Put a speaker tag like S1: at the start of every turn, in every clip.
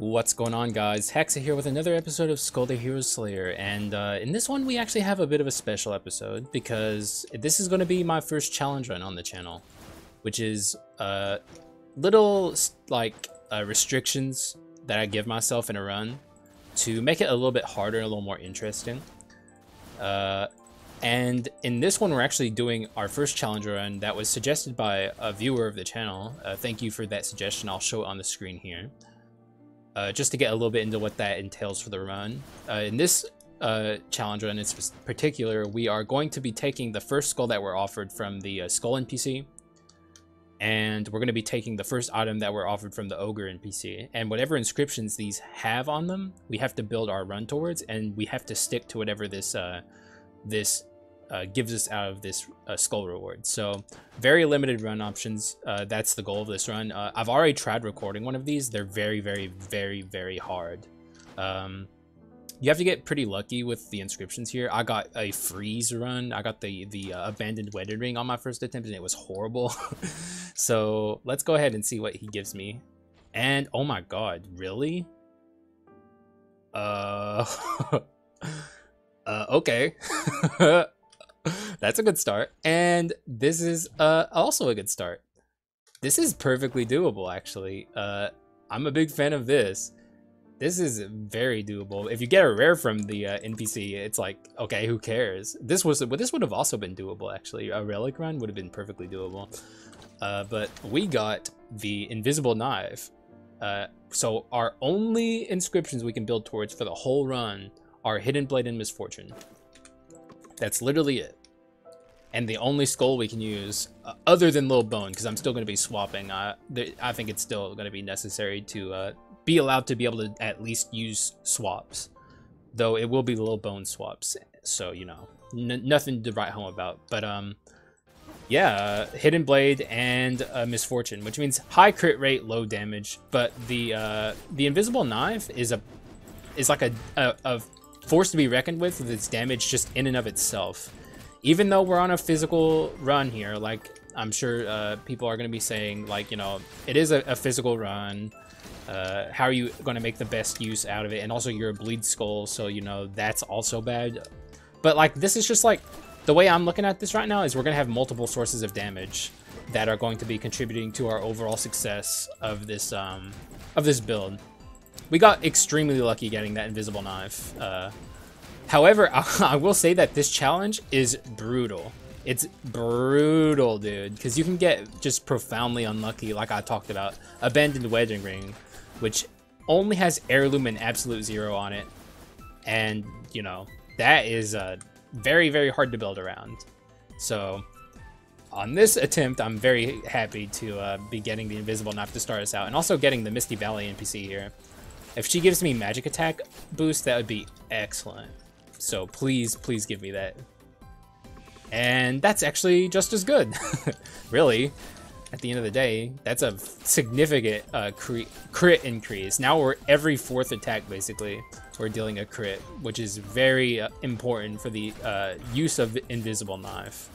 S1: What's going on guys? Haxa here with another episode of Skul the Hero Slayer and uh, in this one we actually have a bit of a special episode because this is going to be my first challenge run on the channel which is uh, little like uh, restrictions that I give myself in a run to make it a little bit harder and a little more interesting. Uh, and in this one we're actually doing our first challenge run that was suggested by a viewer of the channel. Uh, thank you for that suggestion, I'll show it on the screen here uh, just to get a little bit into what that entails for the run. Uh, in this uh, challenge run in particular, we are going to be taking the first skull that we're offered from the uh, skull NPC, and we're going to be taking the first item that we're offered from the ogre NPC. And whatever inscriptions these have on them, we have to build our run towards, and we have to stick to whatever this uh, this uh, gives us out of this uh, skull reward. So very limited run options. Uh, that's the goal of this run. Uh, I've already tried recording one of these. They're very, very, very, very hard. Um, you have to get pretty lucky with the inscriptions here. I got a freeze run. I got the the uh, abandoned wedding ring on my first attempt, and it was horrible. so let's go ahead and see what he gives me. And oh my god, really? Uh, uh okay. That's a good start. And this is uh, also a good start. This is perfectly doable, actually. Uh, I'm a big fan of this. This is very doable. If you get a rare from the uh, NPC, it's like, okay, who cares? This was, but this would have also been doable, actually. A relic run would have been perfectly doable. Uh, but we got the invisible knife. Uh, so our only inscriptions we can build towards for the whole run are Hidden Blade and Misfortune. That's literally it. And the only skull we can use, uh, other than Little Bone, because I'm still going to be swapping, uh, I think it's still going to be necessary to uh, be allowed to be able to at least use swaps. Though it will be Little Bone swaps, so, you know, nothing to write home about. But, um, yeah, uh, Hidden Blade and uh, Misfortune, which means high crit rate, low damage. But the uh, the Invisible Knife is a is like a, a, a force to be reckoned with with its damage just in and of itself. Even though we're on a physical run here, like I'm sure uh, people are going to be saying, like, you know, it is a, a physical run. Uh, how are you going to make the best use out of it? And also, you're a bleed skull, so, you know, that's also bad. But, like, this is just, like, the way I'm looking at this right now is we're going to have multiple sources of damage that are going to be contributing to our overall success of this, um, of this build. We got extremely lucky getting that invisible knife. Uh, however, I will say that this challenge is brutal. It's brutal, dude, because you can get just profoundly unlucky, like I talked about. Abandoned Wedding Ring, which only has Heirloom and Absolute Zero on it. And, you know, that is uh, very, very hard to build around. So, on this attempt, I'm very happy to uh, be getting the Invisible Knife to start us out, and also getting the Misty Valley NPC here. If she gives me magic attack boost, that would be excellent. So please, please give me that. And that's actually just as good, really. At the end of the day, that's a significant uh, crit increase. Now we're every fourth attack, basically, we're dealing a crit, which is very uh, important for the uh, use of Invisible Knife.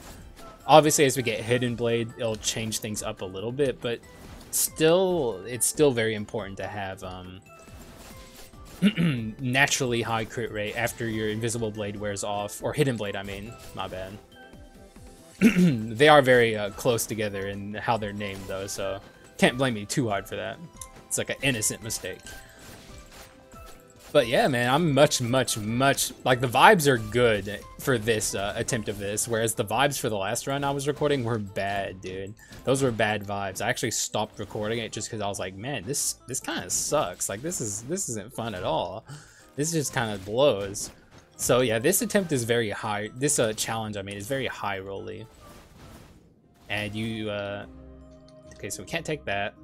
S1: Obviously, as we get Hidden Blade, it'll change things up a little bit, but still, it's still very important to have um, naturally high crit rate after your invisible blade wears off, or hidden blade, I mean, my bad. they are very uh, close together in how they're named, though, so can't blame me too hard for that. It's like an innocent mistake. But yeah, man, I'm much, much, much like the vibes are good for this uh, attempt of this, whereas the vibes for the last run I was recording were bad, dude. Those were bad vibes. I actually stopped recording it just because I was like, man, this this kind of sucks. Like this is this isn't fun at all. This just kind of blows. So yeah, this attempt is very high. This uh, challenge, I mean, is very high rolly. And you, uh, okay, so we can't take that.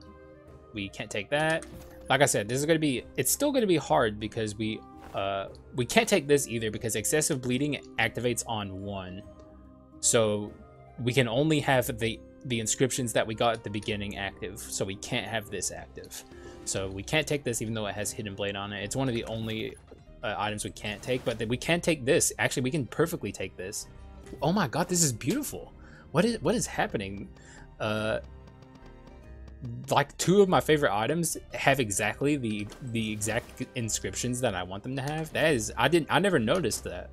S1: We can't take that like I said, this is going to be, it's still going to be hard because we, uh, we can't take this either because excessive bleeding activates on one. So we can only have the, the inscriptions that we got at the beginning active. So we can't have this active. So we can't take this even though it has Hidden Blade on it. It's one of the only uh, items we can't take, but we can take this. Actually, we can perfectly take this. Oh my god, this is beautiful. What is what is happening? Uh, like two of my favorite items have exactly the the exact inscriptions that I want them to have. That is, I didn't, I never noticed that.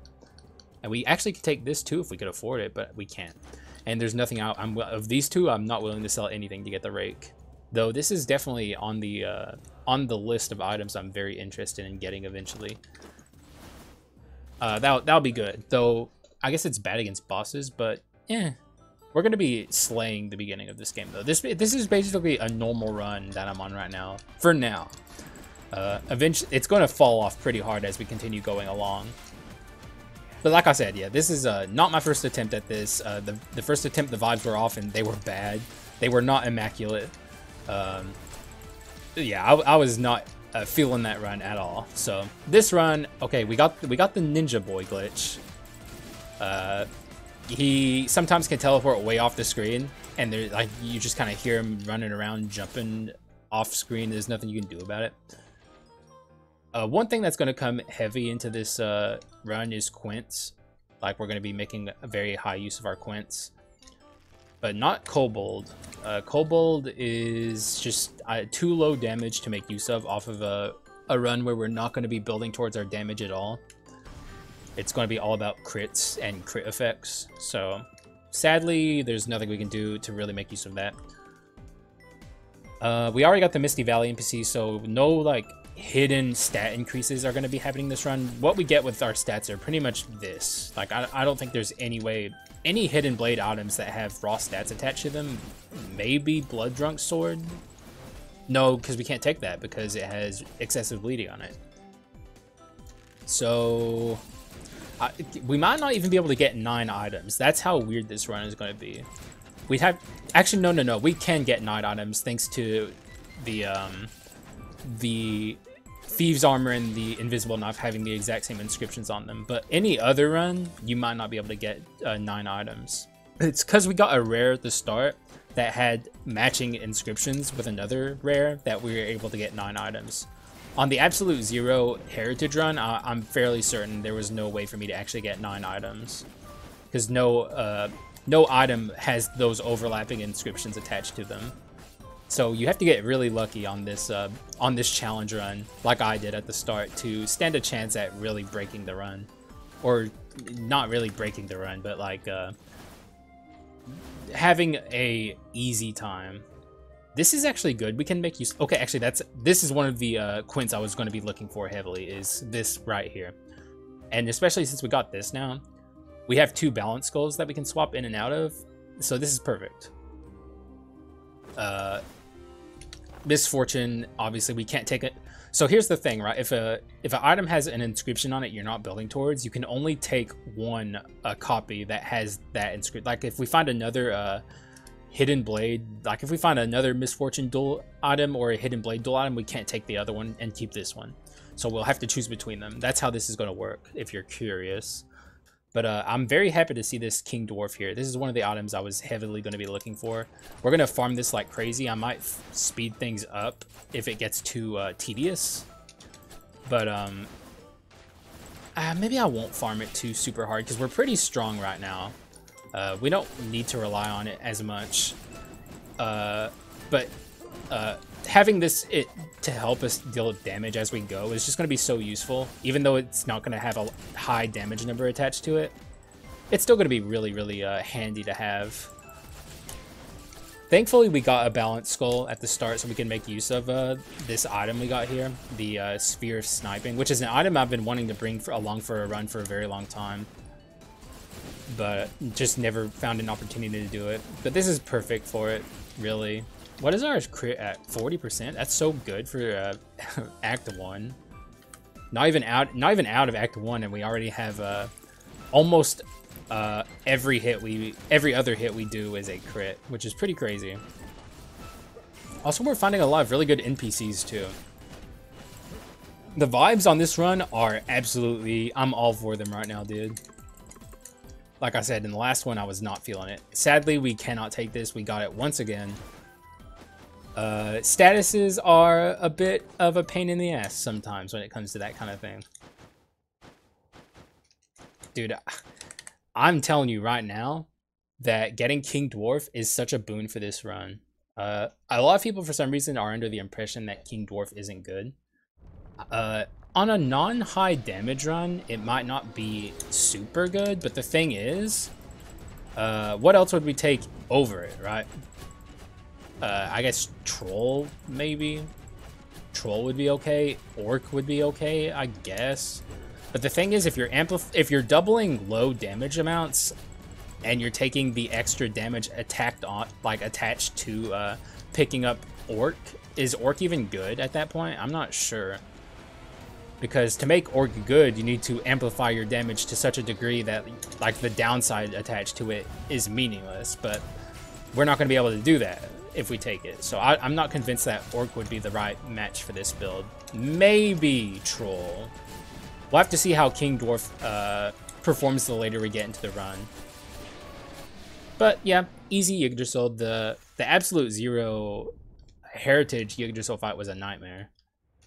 S1: And we actually could take this too if we could afford it, but we can't. And there's nothing out. I'm of these two. I'm not willing to sell anything to get the rake. Though this is definitely on the uh, on the list of items I'm very interested in getting eventually. Uh, that that'll be good. Though I guess it's bad against bosses, but yeah, we're gonna be slaying the beginning of this game though. This this is basically a normal run that I'm on right now. For now, uh, eventually it's going to fall off pretty hard as we continue going along. But like I said, yeah, this is uh, not my first attempt at this. Uh, the the first attempt, the vibes were off and they were bad. They were not immaculate. Um, yeah, I, I was not uh, feeling that run at all. So this run, okay, we got we got the Ninja Boy glitch. He sometimes can teleport way off the screen, and there like you just kind of hear him running around, jumping off screen. There's nothing you can do about it. Uh, one thing that's going to come heavy into this uh, run is quints. Like we're going to be making a very high use of our quints, but not kobold. Uh, kobold is just uh, too low damage to make use of off of a, a run where we're not going to be building towards our damage at all it's going to be all about crits and crit effects. So sadly, there's nothing we can do to really make use of that. Uh, we already got the Misty Valley NPC, so no like hidden stat increases are going to be happening this run. What we get with our stats are pretty much this. Like, I, I don't think there's any way, any hidden blade items that have raw stats attached to them, maybe Blood Drunk Sword? No, because we can't take that because it has excessive bleeding on it. So, We might not even be able to get nine items. That's how weird this run is going to be. We'd have... Actually, no, no, no. We can get nine items thanks to the, um, the Thieves Armor and the Invisible Knife having the exact same inscriptions on them. But any other run, you might not be able to get uh, nine items. It's because we got a rare at the start that had matching inscriptions with another rare that we were able to get nine items. On the Absolute Zero Heritage run, uh, I'm fairly certain there was no way for me to actually get nine items. Because no, uh, no item has those overlapping inscriptions attached to them. So you have to get really lucky on this uh, on this challenge run, like I did at the start, to stand a chance at really breaking the run. Or not really breaking the run, but like uh, having a easy time this is actually good. We can make use... Okay, actually, that's this is one of the uh, quints I was going to be looking for heavily, is this right here. And especially since we got this now, we have two balance skulls that we can swap in and out of. So this is perfect. Uh, misfortune, obviously, we can't take it. So here's the thing, right? If a if an item has an inscription on it you're not building towards, you can only take one uh, copy that has that inscription. Like if we find another... Uh, hidden blade like if we find another misfortune dual item or a hidden blade dual item we can't take the other one and keep this one. So we'll have to choose between them. That's how this is going to work if you're curious. But uh, i'm very happy to see this king dwarf here. This is one of the items i was heavily going to be looking for. We're going to farm this like crazy. I might speed things up if it gets too uh, tedious. But um uh, maybe i won't farm it too super hard because we're pretty strong right now uh, we don't need to rely on it as much. Uh, but uh, having this it to help us deal damage as we go is just going to be so useful. Even though it's not going to have a high damage number attached to it, it's still going to be really, really uh, handy to have. Thankfully, we got a balanced skull at the start so we can make use of uh, this item we got here, the uh, Sphere of Sniping, which is an item I've been wanting to bring for, along for a run for a very long time but just never found an opportunity to do it. But this is perfect for it, really. What is our crit at? 40%? That's so good for uh, Act 1. Not even out not even out of Act 1 and we already have uh, almost uh, every hit we every other hit we do is a crit, which is pretty crazy. Also, we're finding a lot of really good NPCs too. The vibes on this run are absolutely, I'm all for them right now, dude. Like I said, in the last one, I was not feeling it. Sadly, we cannot take this. We got it once again. Uh, statuses are a bit of a pain in the ass sometimes when it comes to that kind of thing. Dude, I'm telling you right now that getting King Dwarf is such a boon for this run. Uh, a lot of people, for some reason, are under the impression that King Dwarf isn't good. Uh, on a non-high damage run, it might not be super good, but the thing is, uh, what else would we take over it, right? Uh, I guess Troll, maybe? Troll would be okay. Orc would be okay, I guess. But the thing is, if you're amplif if you're doubling low damage amounts, and you're taking the extra damage attacked on, like attached to uh, picking up Orc, is Orc even good at that point? I'm not sure. Because to make Orc good, you need to amplify your damage to such a degree that like the downside attached to it is meaningless. But we're not going to be able to do that if we take it. So I, am not convinced that Orc would be the right match for this build. Maybe Troll. We'll have to see how King Dwarf uh, performs the later we get into the run. But yeah, easy Yggdrasil. The the absolute zero heritage Yggdrasil fight was a nightmare.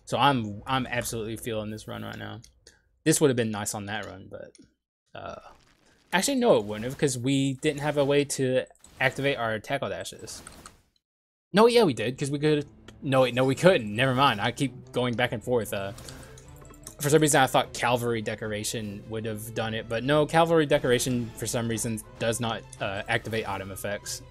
S1: So I'm I'm absolutely feeling this run right now. This would have been nice on that run, but uh, actually no, it wouldn't have because we didn't have a way to activate our tackle dashes. No, yeah, we did because we could. No, wait, no, we couldn't. Never mind. I keep going back and forth. Uh, for some reason I thought Cavalry Decoration would have done it, but no, Cavalry Decoration for some reason does not uh, activate item effects.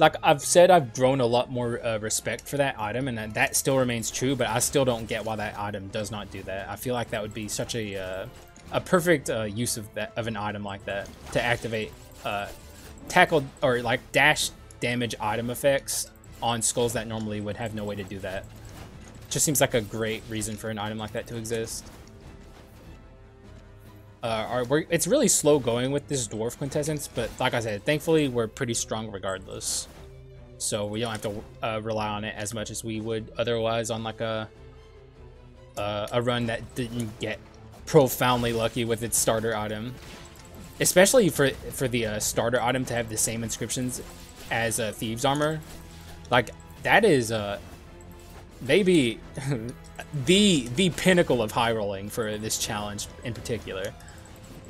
S1: Like I've said, I've grown a lot more uh, respect for that item, and that still remains true, but I still don't get why that item does not do that. I feel like that would be such a uh, a perfect uh, use of that of an item like that to activate uh, tackle or like dash damage item effects on skulls that normally would have no way to do that. Just seems like a great reason for an item like that to exist. Uh, our, it's really slow going with this dwarf quintessence, but like I said, thankfully we're pretty strong regardless. So we don't have to uh, rely on it as much as we would otherwise on like a uh, a run that didn't get profoundly lucky with its starter item. Especially for for the uh, starter item to have the same inscriptions as a Thieves Armor. Like, that is uh, maybe the the pinnacle of high rolling for this challenge in particular.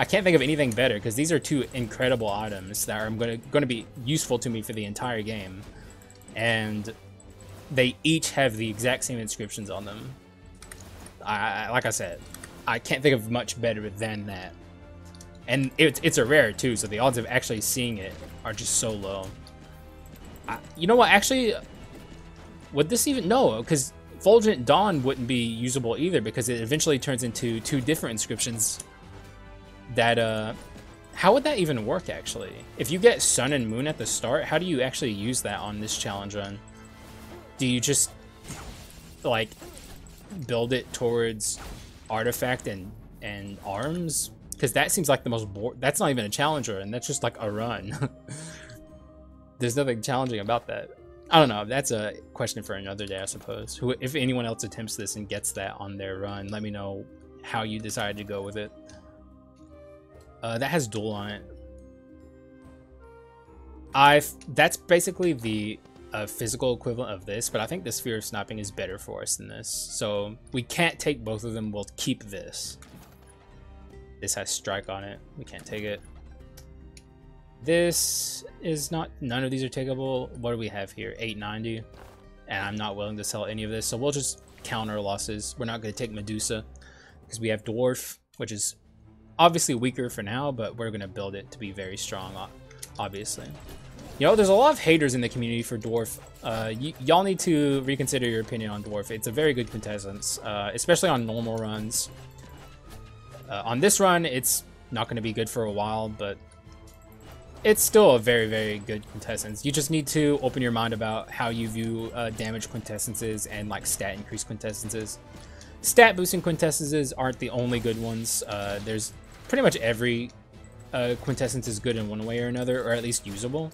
S1: I can't think of anything better because these are two incredible items that are going to be useful to me for the entire game, and they each have the exact same inscriptions on them. I, like I said, I can't think of much better than that, and it's it's a rare too, so the odds of actually seeing it are just so low. I, you know what? Actually, would this even... No, because Fulgent Dawn wouldn't be usable either because it eventually turns into two different inscriptions that... uh. How would that even work, actually? If you get Sun and Moon at the start, how do you actually use that on this challenge run? Do you just, like, build it towards Artifact and, and Arms? Because that seems like the most bored... That's not even a challenger, and that's just like a run. There's nothing challenging about that. I don't know. That's a question for another day, I suppose. Who, if anyone else attempts this and gets that on their run, let me know how you decided to go with it. Uh, that has duel on it. I that's basically the uh, physical equivalent of this, but I think the sphere of sniping is better for us than this. So we can't take both of them. We'll keep this. This has strike on it. We can't take it. This is not, none of these are takeable. What do we have here? 890. And I'm not willing to sell any of this, so we'll just counter losses. We're not going to take Medusa because we have Dwarf, which is obviously weaker for now, but we're going to build it to be very strong, obviously. You know, there's a lot of haters in the community for Dwarf. Uh, y'all need to reconsider your opinion on Dwarf. It's a very good quintessence, uh, especially on normal runs. Uh, on this run, it's not going to be good for a while, but it's still a very, very good quintessence. You just need to open your mind about how you view uh, damage quintessences and like stat increase quintessences. Stat boosting quintessences aren't the only good ones. Uh, there's pretty much every uh, quintessence is good in one way or another, or at least usable.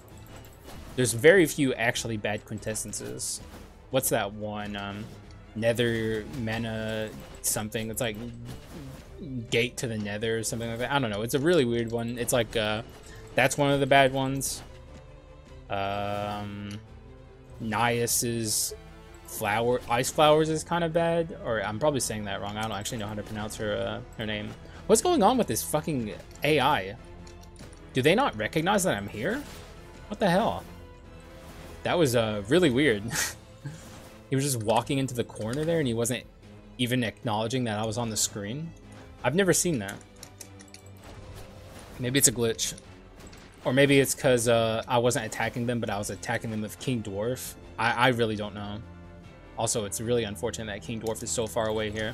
S1: There's very few actually bad quintessences. What's that one? Um, nether mana something. It's like gate to the nether or something like that. I don't know. It's a really weird one. It's like uh, that's one of the bad ones. Um, Nias's flower, ice flowers is kind of bad, or I'm probably saying that wrong. I don't actually know how to pronounce her uh, her name. What's going on with this fucking AI? Do they not recognize that I'm here? What the hell? That was uh, really weird. he was just walking into the corner there and he wasn't even acknowledging that I was on the screen. I've never seen that. Maybe it's a glitch. Or maybe it's because uh, I wasn't attacking them, but I was attacking them with King Dwarf. I, I really don't know. Also, it's really unfortunate that King Dwarf is so far away here.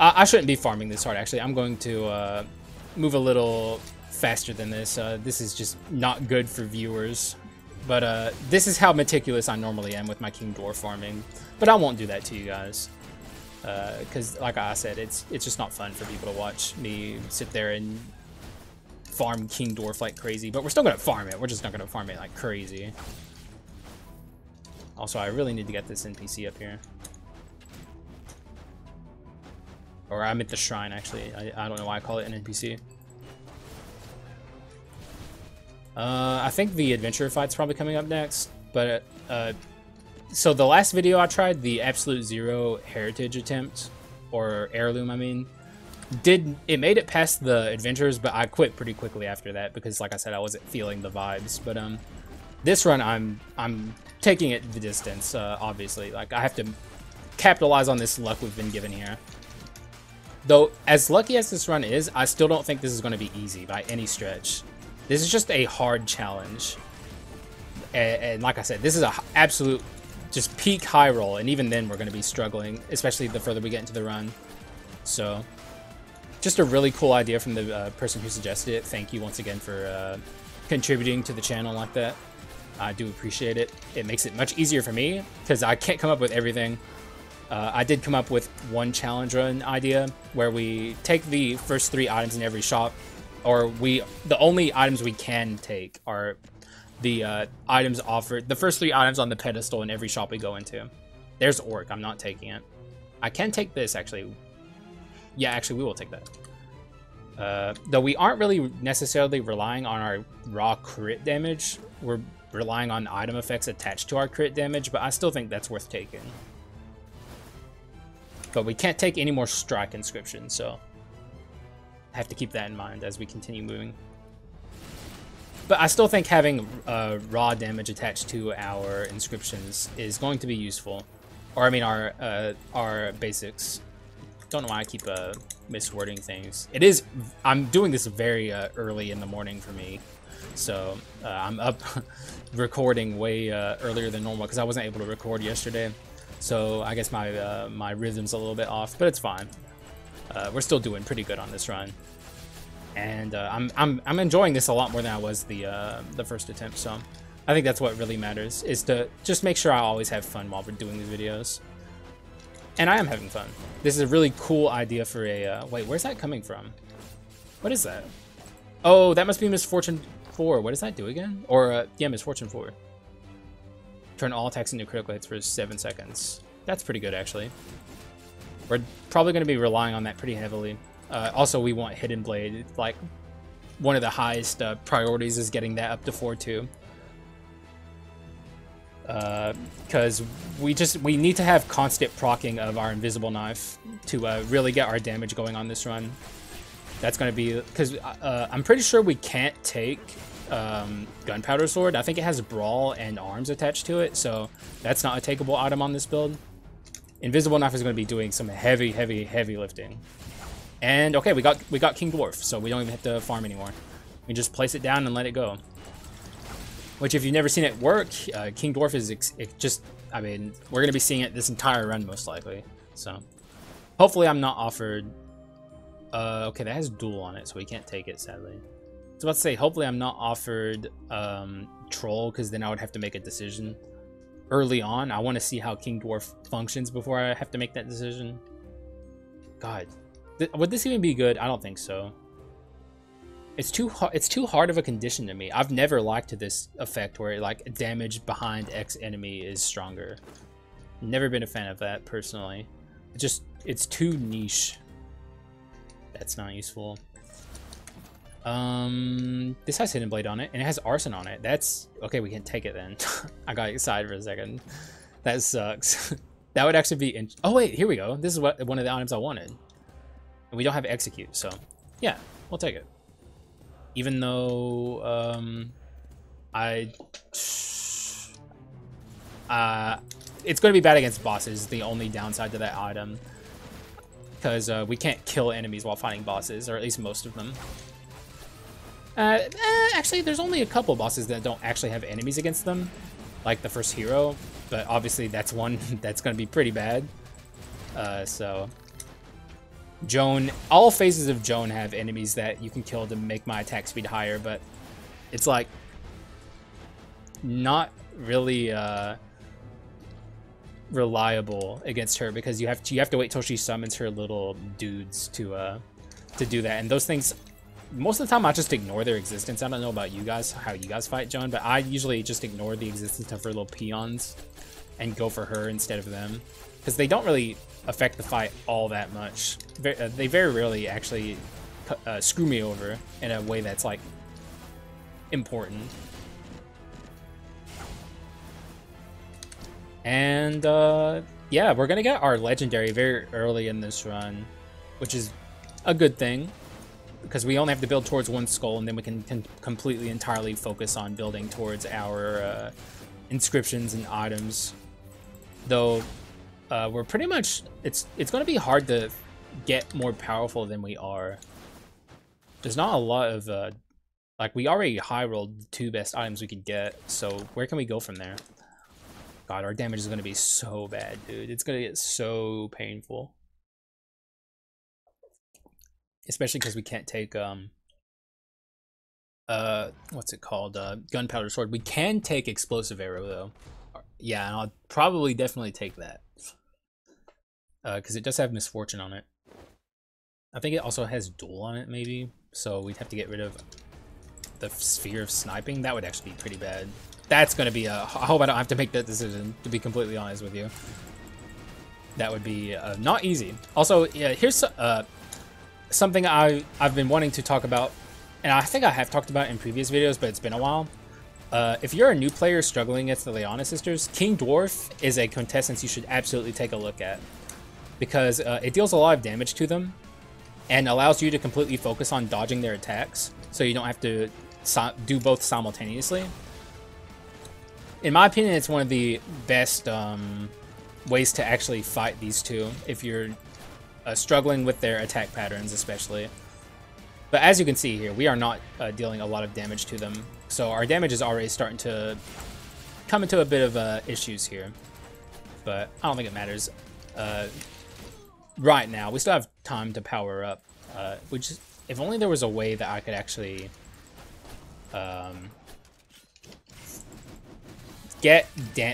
S1: I, I shouldn't be farming this hard, actually. I'm going to uh, move a little faster than this. Uh, this is just not good for viewers. But uh, this is how meticulous I normally am with my King Dwarf farming. But I won't do that to you guys. Because, uh, like I said, it's it's just not fun for people to watch me sit there and farm King Dwarf like crazy. But we're still going to farm it. We're just not going to farm it like crazy. Also, I really need to get this NPC up here. Or I'm at the shrine, actually. I, I don't know why I call it an NPC. Uh, I think the adventure fight's probably coming up next, but uh, so the last video I tried, the Absolute Zero Heritage attempt, or heirloom, I mean, did it made it past the adventures, but I quit pretty quickly after that because, like I said, I wasn't feeling the vibes. But um, this run, I'm I'm taking it the distance. Uh, obviously, like I have to capitalize on this luck we've been given here. Though, as lucky as this run is, I still don't think this is going to be easy by any stretch. This is just a hard challenge. And, and like I said, this is a absolute just peak high roll, and even then we're going to be struggling, especially the further we get into the run. So, just a really cool idea from the uh, person who suggested it. Thank you once again for uh, contributing to the channel like that. I do appreciate it. It makes it much easier for me, because I can't come up with everything. Uh, I did come up with one challenge run idea where we take the first three items in every shop, or we the only items we can take are the uh, items offered, the first three items on the pedestal in every shop we go into. There's Orc, I'm not taking it. I can take this actually. Yeah, actually we will take that. Uh, though we aren't really necessarily relying on our raw crit damage, we're relying on item effects attached to our crit damage, but I still think that's worth taking. But we can't take any more strike inscriptions, so I have to keep that in mind as we continue moving. But I still think having uh, raw damage attached to our inscriptions is going to be useful. Or, I mean, our uh, our basics. Don't know why I keep uh, miswording things. It is... I'm doing this very uh, early in the morning for me. So, uh, I'm up recording way uh, earlier than normal because I wasn't able to record yesterday. So I guess my uh, my rhythm's a little bit off, but it's fine. Uh, we're still doing pretty good on this run, and uh, I'm I'm I'm enjoying this a lot more than I was the uh, the first attempt. So I think that's what really matters is to just make sure I always have fun while we're doing these videos. And I am having fun. This is a really cool idea for a. Uh, wait, where's that coming from? What is that? Oh, that must be Misfortune 4. What does that do again? Or, uh, yeah, Misfortune 4. Turn all attacks into critical hits for 7 seconds. That's pretty good, actually. We're probably going to be relying on that pretty heavily. Uh, also, we want Hidden Blade. Like, one of the highest uh, priorities is getting that up to 4 too. Because uh, we just we need to have constant procking of our Invisible Knife to uh, really get our damage going on this run. That's going to be... Because uh, I'm pretty sure we can't take um, gunpowder sword. I think it has brawl and arms attached to it, so that's not a takeable item on this build. Invisible knife is going to be doing some heavy, heavy, heavy lifting. And okay, we got we got King Dwarf, so we don't even have to farm anymore. We just place it down and let it go. Which, if you've never seen it work, uh, King Dwarf is just, I mean, we're going to be seeing it this entire run most likely. So, hopefully I'm not offered... Uh, okay, that has duel on it, so we can't take it, sadly was about to say, hopefully I'm not offered um, Troll, because then I would have to make a decision early on. I want to see how King Dwarf functions before I have to make that decision. God, Th would this even be good? I don't think so. It's too hard. It's too hard of a condition to me. I've never liked this effect where like damage behind X enemy is stronger. Never been a fan of that personally. It just it's too niche. That's not useful. Um, this has Hidden Blade on it, and it has Arson on it. That's... Okay, we can take it then. I got excited for a second. That sucks. that would actually be... oh, wait, here we go. This is what one of the items I wanted. And we don't have Execute, so... Yeah, we'll take it. Even though... Um, I... Uh, it's going to be bad against bosses, the only downside to that item. Because uh, we can't kill enemies while fighting bosses, or at least most of them. Uh, eh, actually, there's only a couple bosses that don't actually have enemies against them, like the first hero, but obviously that's one that's going to be pretty bad. Uh, so, Joan, all phases of Joan have enemies that you can kill to make my attack speed higher, but it's like not really uh, reliable against her because you have to, you have to wait till she summons her little dudes to uh, to do that, and those things most of the time I just ignore their existence. I don't know about you guys, how you guys fight Joan, but I usually just ignore the existence of her little peons and go for her instead of them. Because they don't really affect the fight all that much. Uh, they very rarely actually uh, screw me over in a way that's, like, important. And, uh, yeah, we're gonna get our legendary very early in this run, which is a good thing because we only have to build towards one skull, and then we can, can completely entirely focus on building towards our uh, inscriptions and items. Though uh, we're pretty much it's it's going to be hard to get more powerful than we are. There's not a lot of uh, like we already high rolled the two best items we could get, so where can we go from there? God, our damage is going to be so bad, dude. It's going to get so painful especially because we can't take um uh what's it called uh gunpowder sword. We can take explosive arrow though. Yeah and i'll probably definitely take that. Uh because it does have misfortune on it. I think it also has duel on it maybe. So we'd have to get rid of the sphere of sniping. That would actually be pretty bad. That's gonna be a i hope i don't have to make that decision to be completely honest with you. That would be uh, not easy. Also yeah here's uh something I, I've been wanting to talk about, and I think I have talked about in previous videos, but it's been a while. Uh, if you're a new player struggling against the Leiana sisters, King Dwarf is a quintessence you should absolutely take a look at. Because uh, it deals a lot of damage to them, and allows you to completely focus on dodging their attacks, so you don't have to so do both simultaneously. In my opinion, it's one of the best um, ways to actually fight these two if you're uh, struggling with their attack patterns especially. But as you can see here, we are not uh, dealing a lot of damage to them. So our damage is already starting to come into a bit of uh, issues here. But I don't think it matters uh, right now. We still have time to power up. Uh, which, if only there was a way that I could actually um, get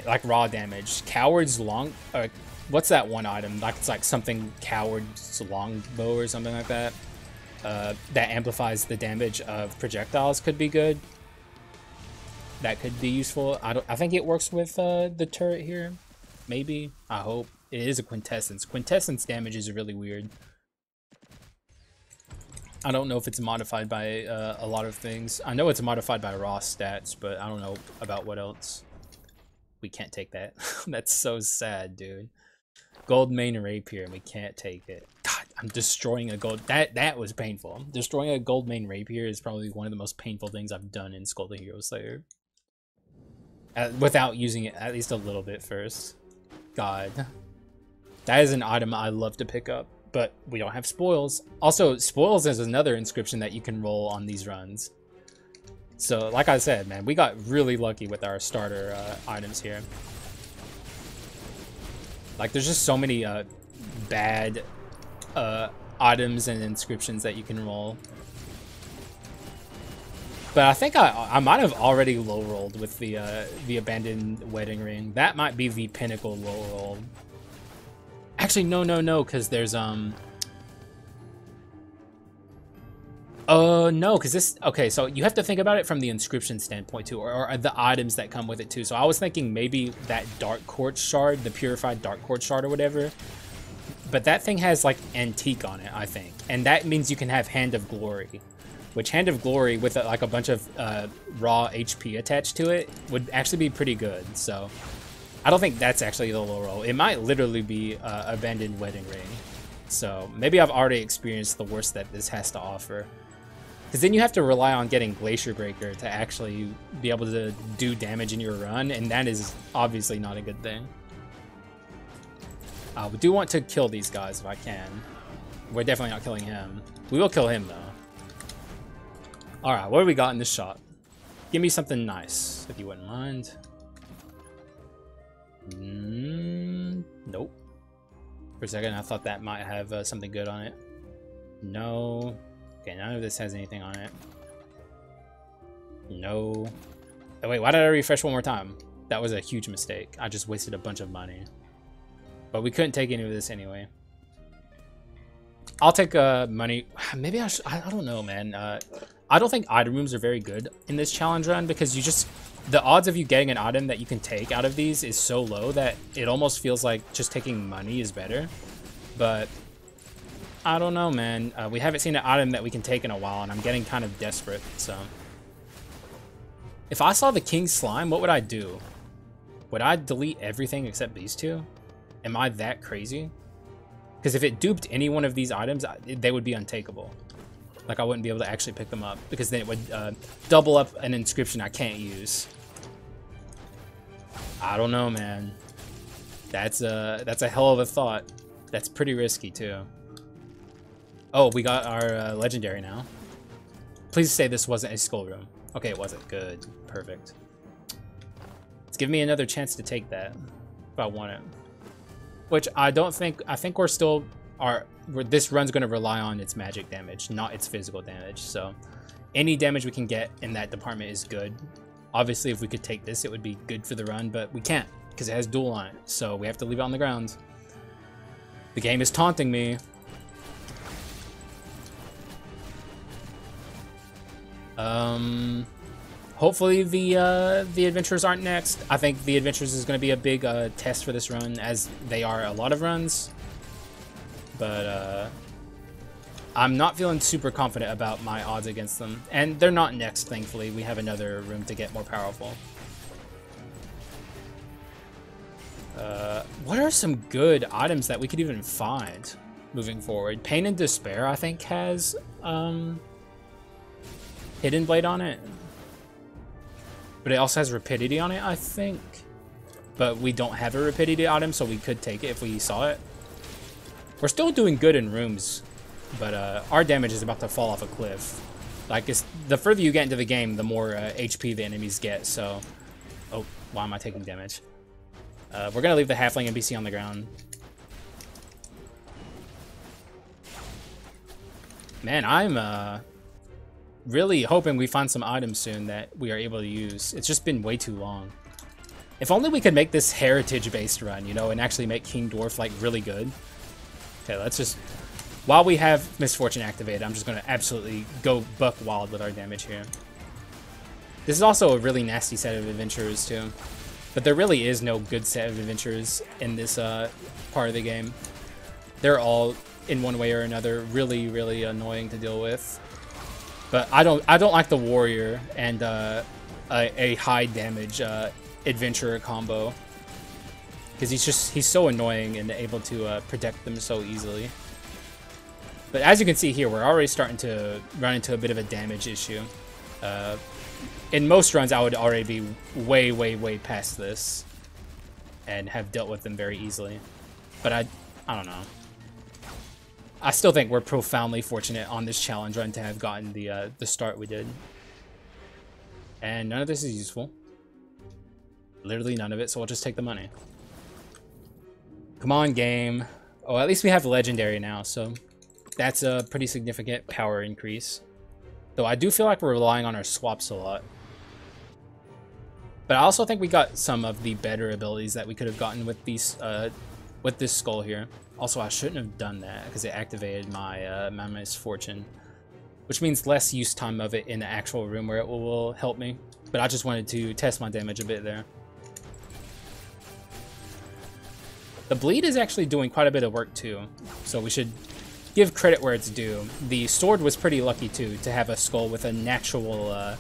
S1: like raw damage. Cowards long, uh, what's that one item? Like it's like something coward's longbow or something like that. Uh, that amplifies the damage of projectiles could be good. That could be useful. I don't. I think it works with uh, the turret here. Maybe. I hope it is a quintessence. Quintessence damage is really weird. I don't know if it's modified by uh, a lot of things. I know it's modified by raw stats, but I don't know about what else. We can't take that. That's so sad, dude. Gold Mane Rapier and we can't take it. God, I'm destroying a gold. That that was painful. Destroying a Gold Mane Rapier is probably one of the most painful things I've done in Skul the Hero Slayer. Without using it at least a little bit first. God. That is an item I love to pick up, but we don't have spoils. Also, spoils is another inscription that you can roll on these runs. So, like I said, man, we got really lucky with our starter uh, items here. Like, there's just so many uh, bad uh, items and inscriptions that you can roll. But I think I, I might have already low rolled with the uh, the abandoned wedding ring. That might be the pinnacle low roll. Actually, no, no, no, because there's um Uh, no, because this, okay, so you have to think about it from the inscription standpoint too, or, or, the items that come with it too. So I was thinking maybe that Dark Quartz shard, the purified Dark Quartz shard or whatever, but that thing has like antique on it, I think. And that means you can have Hand of Glory, which Hand of Glory with a, like a bunch of uh, raw HP attached to it would actually be pretty good. So I don't think that's actually the low roll. It might literally be uh, Abandoned Wedding Ring. So maybe I've already experienced the worst that this has to offer. Because then you have to rely on getting Glacier Breaker to actually be able to do damage in your run, and that is obviously not a good thing. Uh, we do want to kill these guys if I can. We're definitely not killing him. We will kill him, though. Alright, what do we got in this shot? Give me something nice, if you wouldn't mind. Mm, nope. For a second, I thought that might have uh, something good on it. No. Okay, none of this has anything on it. No. Oh, wait, why did I refresh one more time? That was a huge mistake. I just wasted a bunch of money. But we couldn't take any of this anyway. I'll take uh, money. Maybe I should. I, don't know, man. Uh, I don't think item rooms are very good in this challenge run because you just the odds of you getting an item that you can take out of these is so low that it almost feels like just taking money is better. But I don't know, man. Uh, we haven't seen an item that we can take in a while, and I'm getting kind of desperate, so. If I saw the King Slime, what would I do? Would I delete everything except these two? Am I that crazy? Because if it duped any one of these items, they would be untakeable. Like, I wouldn't be able to actually pick them up, because then it would uh, double up an inscription I can't use. I don't know, man. That's a, that's a hell of a thought. That's pretty risky, too. Oh, we got our uh, legendary now. Please say this wasn't a skull room. Okay, it wasn't. Good. Perfect. Let's give me another chance to take that if I want it. Which I don't think... I think we're still... Our, this run's going to rely on its magic damage, not its physical damage. So any damage we can get in that department is good. Obviously, if we could take this, it would be good for the run, but we can't because it has duel on it. So we have to leave it on the ground. The game is taunting me. Um, hopefully the uh, the adventures aren't next. I think the adventures is going to be a big uh, test for this run, as they are a lot of runs. But uh, I'm not feeling super confident about my odds against them, and they're not next. Thankfully, we have another room to get more powerful. Uh, what are some good items that we could even find moving forward? Pain and Despair, I think, has um, Hidden Blade on it. But it also has Rapidity on it, I think. But we don't have a Rapidity item, so we could take it if we saw it. We're still doing good in rooms, but uh, our damage is about to fall off a cliff. Like, it's, the further you get into the game, the more uh, HP the enemies get, so... Oh, why am I taking damage? Uh, we're gonna leave the Halfling NPC on the ground. Man, I'm, uh really hoping we find some items soon that we are able to use. It's just been way too long. If only we could make this heritage-based run, you know, and actually make King Dwarf, like, really good. Okay, let's just... While we have Misfortune activated, I'm just going to absolutely go buck wild with our damage here. This is also a really nasty set of adventurers, too. But there really is no good set of adventurers in this uh, part of the game. They're all, in one way or another, really, really annoying to deal with. But I don't I don't like the warrior and uh, a, a, high damage uh, adventurer combo because he's just he's so annoying and able to uh, protect them so easily. But as you can see here, we're already starting to run into a bit of a damage issue. Uh, in most runs, I would already be way, way, way past this and have dealt with them very easily. But I, I don't know. I still think we're profoundly fortunate on this challenge run to have gotten the uh, the start we did. And none of this is useful. Literally none of it, so we'll just take the money. Come on, game. Oh, at least we have Legendary now, so that's a pretty significant power increase. Though I do feel like we're relying on our swaps a lot. But I also think we got some of the better abilities that we could have gotten with these, uh, with this skull here. Also, I shouldn't have done that because it activated my, uh, my Misfortune. Which means less use time of it in the actual room where it will, will help me. But I just wanted to test my damage a bit there. The bleed is actually doing quite a bit of work too, so we should give credit where it's due. The sword was pretty lucky too, to have a skull with a natural uh,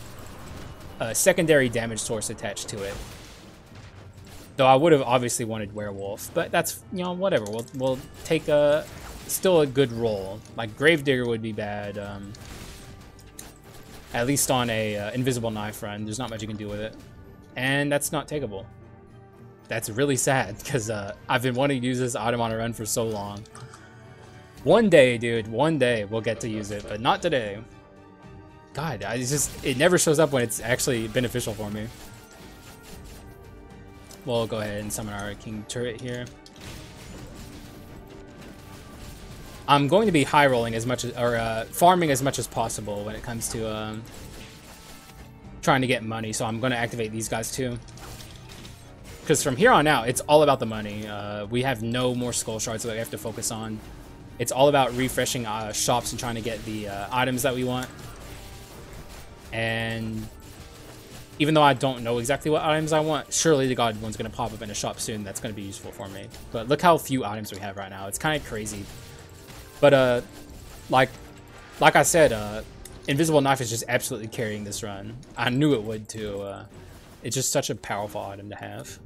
S1: uh, secondary damage source attached to it. Though I would have obviously wanted Werewolf, but that's, you know, whatever. We'll, we'll take a, still a good roll. Like Gravedigger would be bad. Um, At least on a uh, invisible knife run, there's not much you can do with it. And that's not takeable. That's really sad, because uh, I've been wanting to use this item on a run for so long. One day, dude, one day we'll get to use it, but not today. God, I just it never shows up when it's actually beneficial for me. We'll go ahead and summon our King Turret here. I'm going to be high rolling as much as, or uh, farming as much as possible when it comes to um, trying to get money. So I'm going to activate these guys too. Because from here on out, it's all about the money. Uh, we have no more skull shards that we have to focus on. It's all about refreshing uh, shops and trying to get the uh, items that we want. And even though I don't know exactly what items I want, surely the God one's going to pop up in a shop soon that's going to be useful for me. But look how few items we have right now. It's kind of crazy. But, uh, like, like I said, uh, Invisible Knife is just absolutely carrying this run. I knew it would, too. Uh, it's just such a powerful item to have.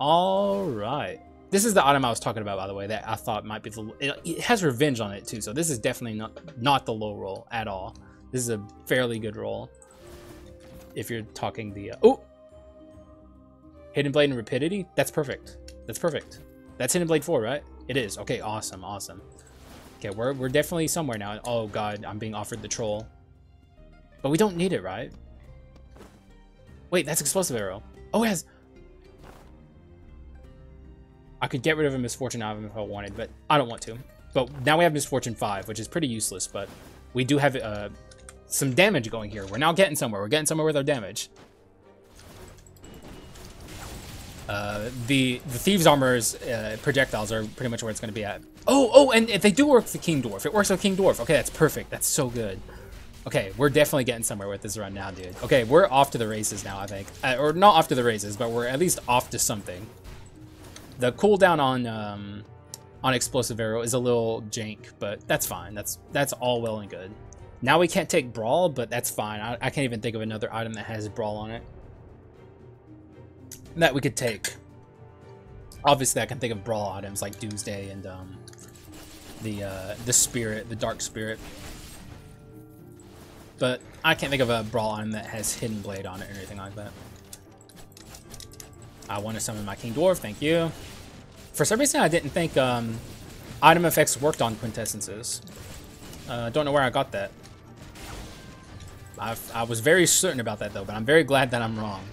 S1: Alright. This is the item I was talking about, by the way, that I thought might be the... It, it has revenge on it, too, so this is definitely not, not the low roll at all. This is a fairly good roll. If you're talking the... Uh, oh! Hidden Blade and Rapidity? That's perfect. That's perfect. That's Hidden Blade 4, right? It is. Okay, awesome, awesome. Okay, we're, we're definitely somewhere now. Oh god, I'm being offered the troll. But we don't need it, right? Wait, that's explosive arrow. Oh, yes. I could get rid of a Misfortune him if I wanted, but I don't want to. But now we have Misfortune 5, which is pretty useless, but we do have uh, some damage going here. We're now getting somewhere. We're getting somewhere with our damage. Uh, the the thieves armor's uh, projectiles are pretty much where it's going to be at. Oh, oh, and if they do work with King Dwarf, it works with King Dwarf. Okay, that's perfect. That's so good. Okay, we're definitely getting somewhere with this run now, dude. Okay, we're off to the races now, I think. Uh, or not off to the races, but we're at least off to something. The cooldown on um, on Explosive Arrow is a little jank, but that's fine. That's that's all well and good. Now we can't take Brawl, but that's fine. I, I can't even think of another item that has Brawl on it that we could take. Obviously, I can think of brawl items like Doomsday and um, the uh, the Spirit, the Dark Spirit. But I can't think of a brawl item that has Hidden Blade on it or anything like that. I want to summon my King Dwarf, thank you. For some reason, I didn't think um, item effects worked on quintessences. Uh, don't know where I got that. I I was very certain about that though, but I'm very glad that I'm wrong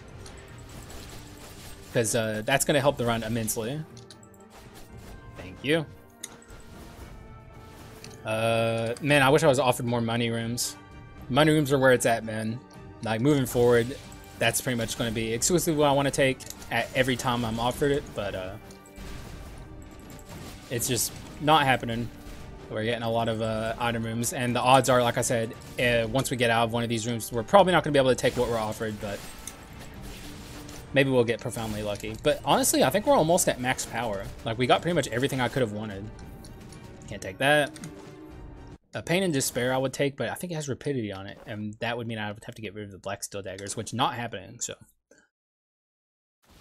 S1: because uh, that's going to help the run immensely. Thank you. Uh, man, I wish I was offered more money rooms. Money rooms are where it's at, man. Like, moving forward, that's pretty much going to be exclusively what I want to take at every time I'm offered it, but uh, it's just not happening. We're getting a lot of uh, item rooms, and the odds are, like I said, uh, once we get out of one of these rooms, we're probably not going to be able to take what we're offered, but Maybe we'll get profoundly lucky. But honestly, I think we're almost at max power. Like, we got pretty much everything I could have wanted. Can't take that. A Pain and Despair I would take, but I think it has Rapidity on it. And that would mean I would have to get rid of the Black Steel Daggers, which not happening, so.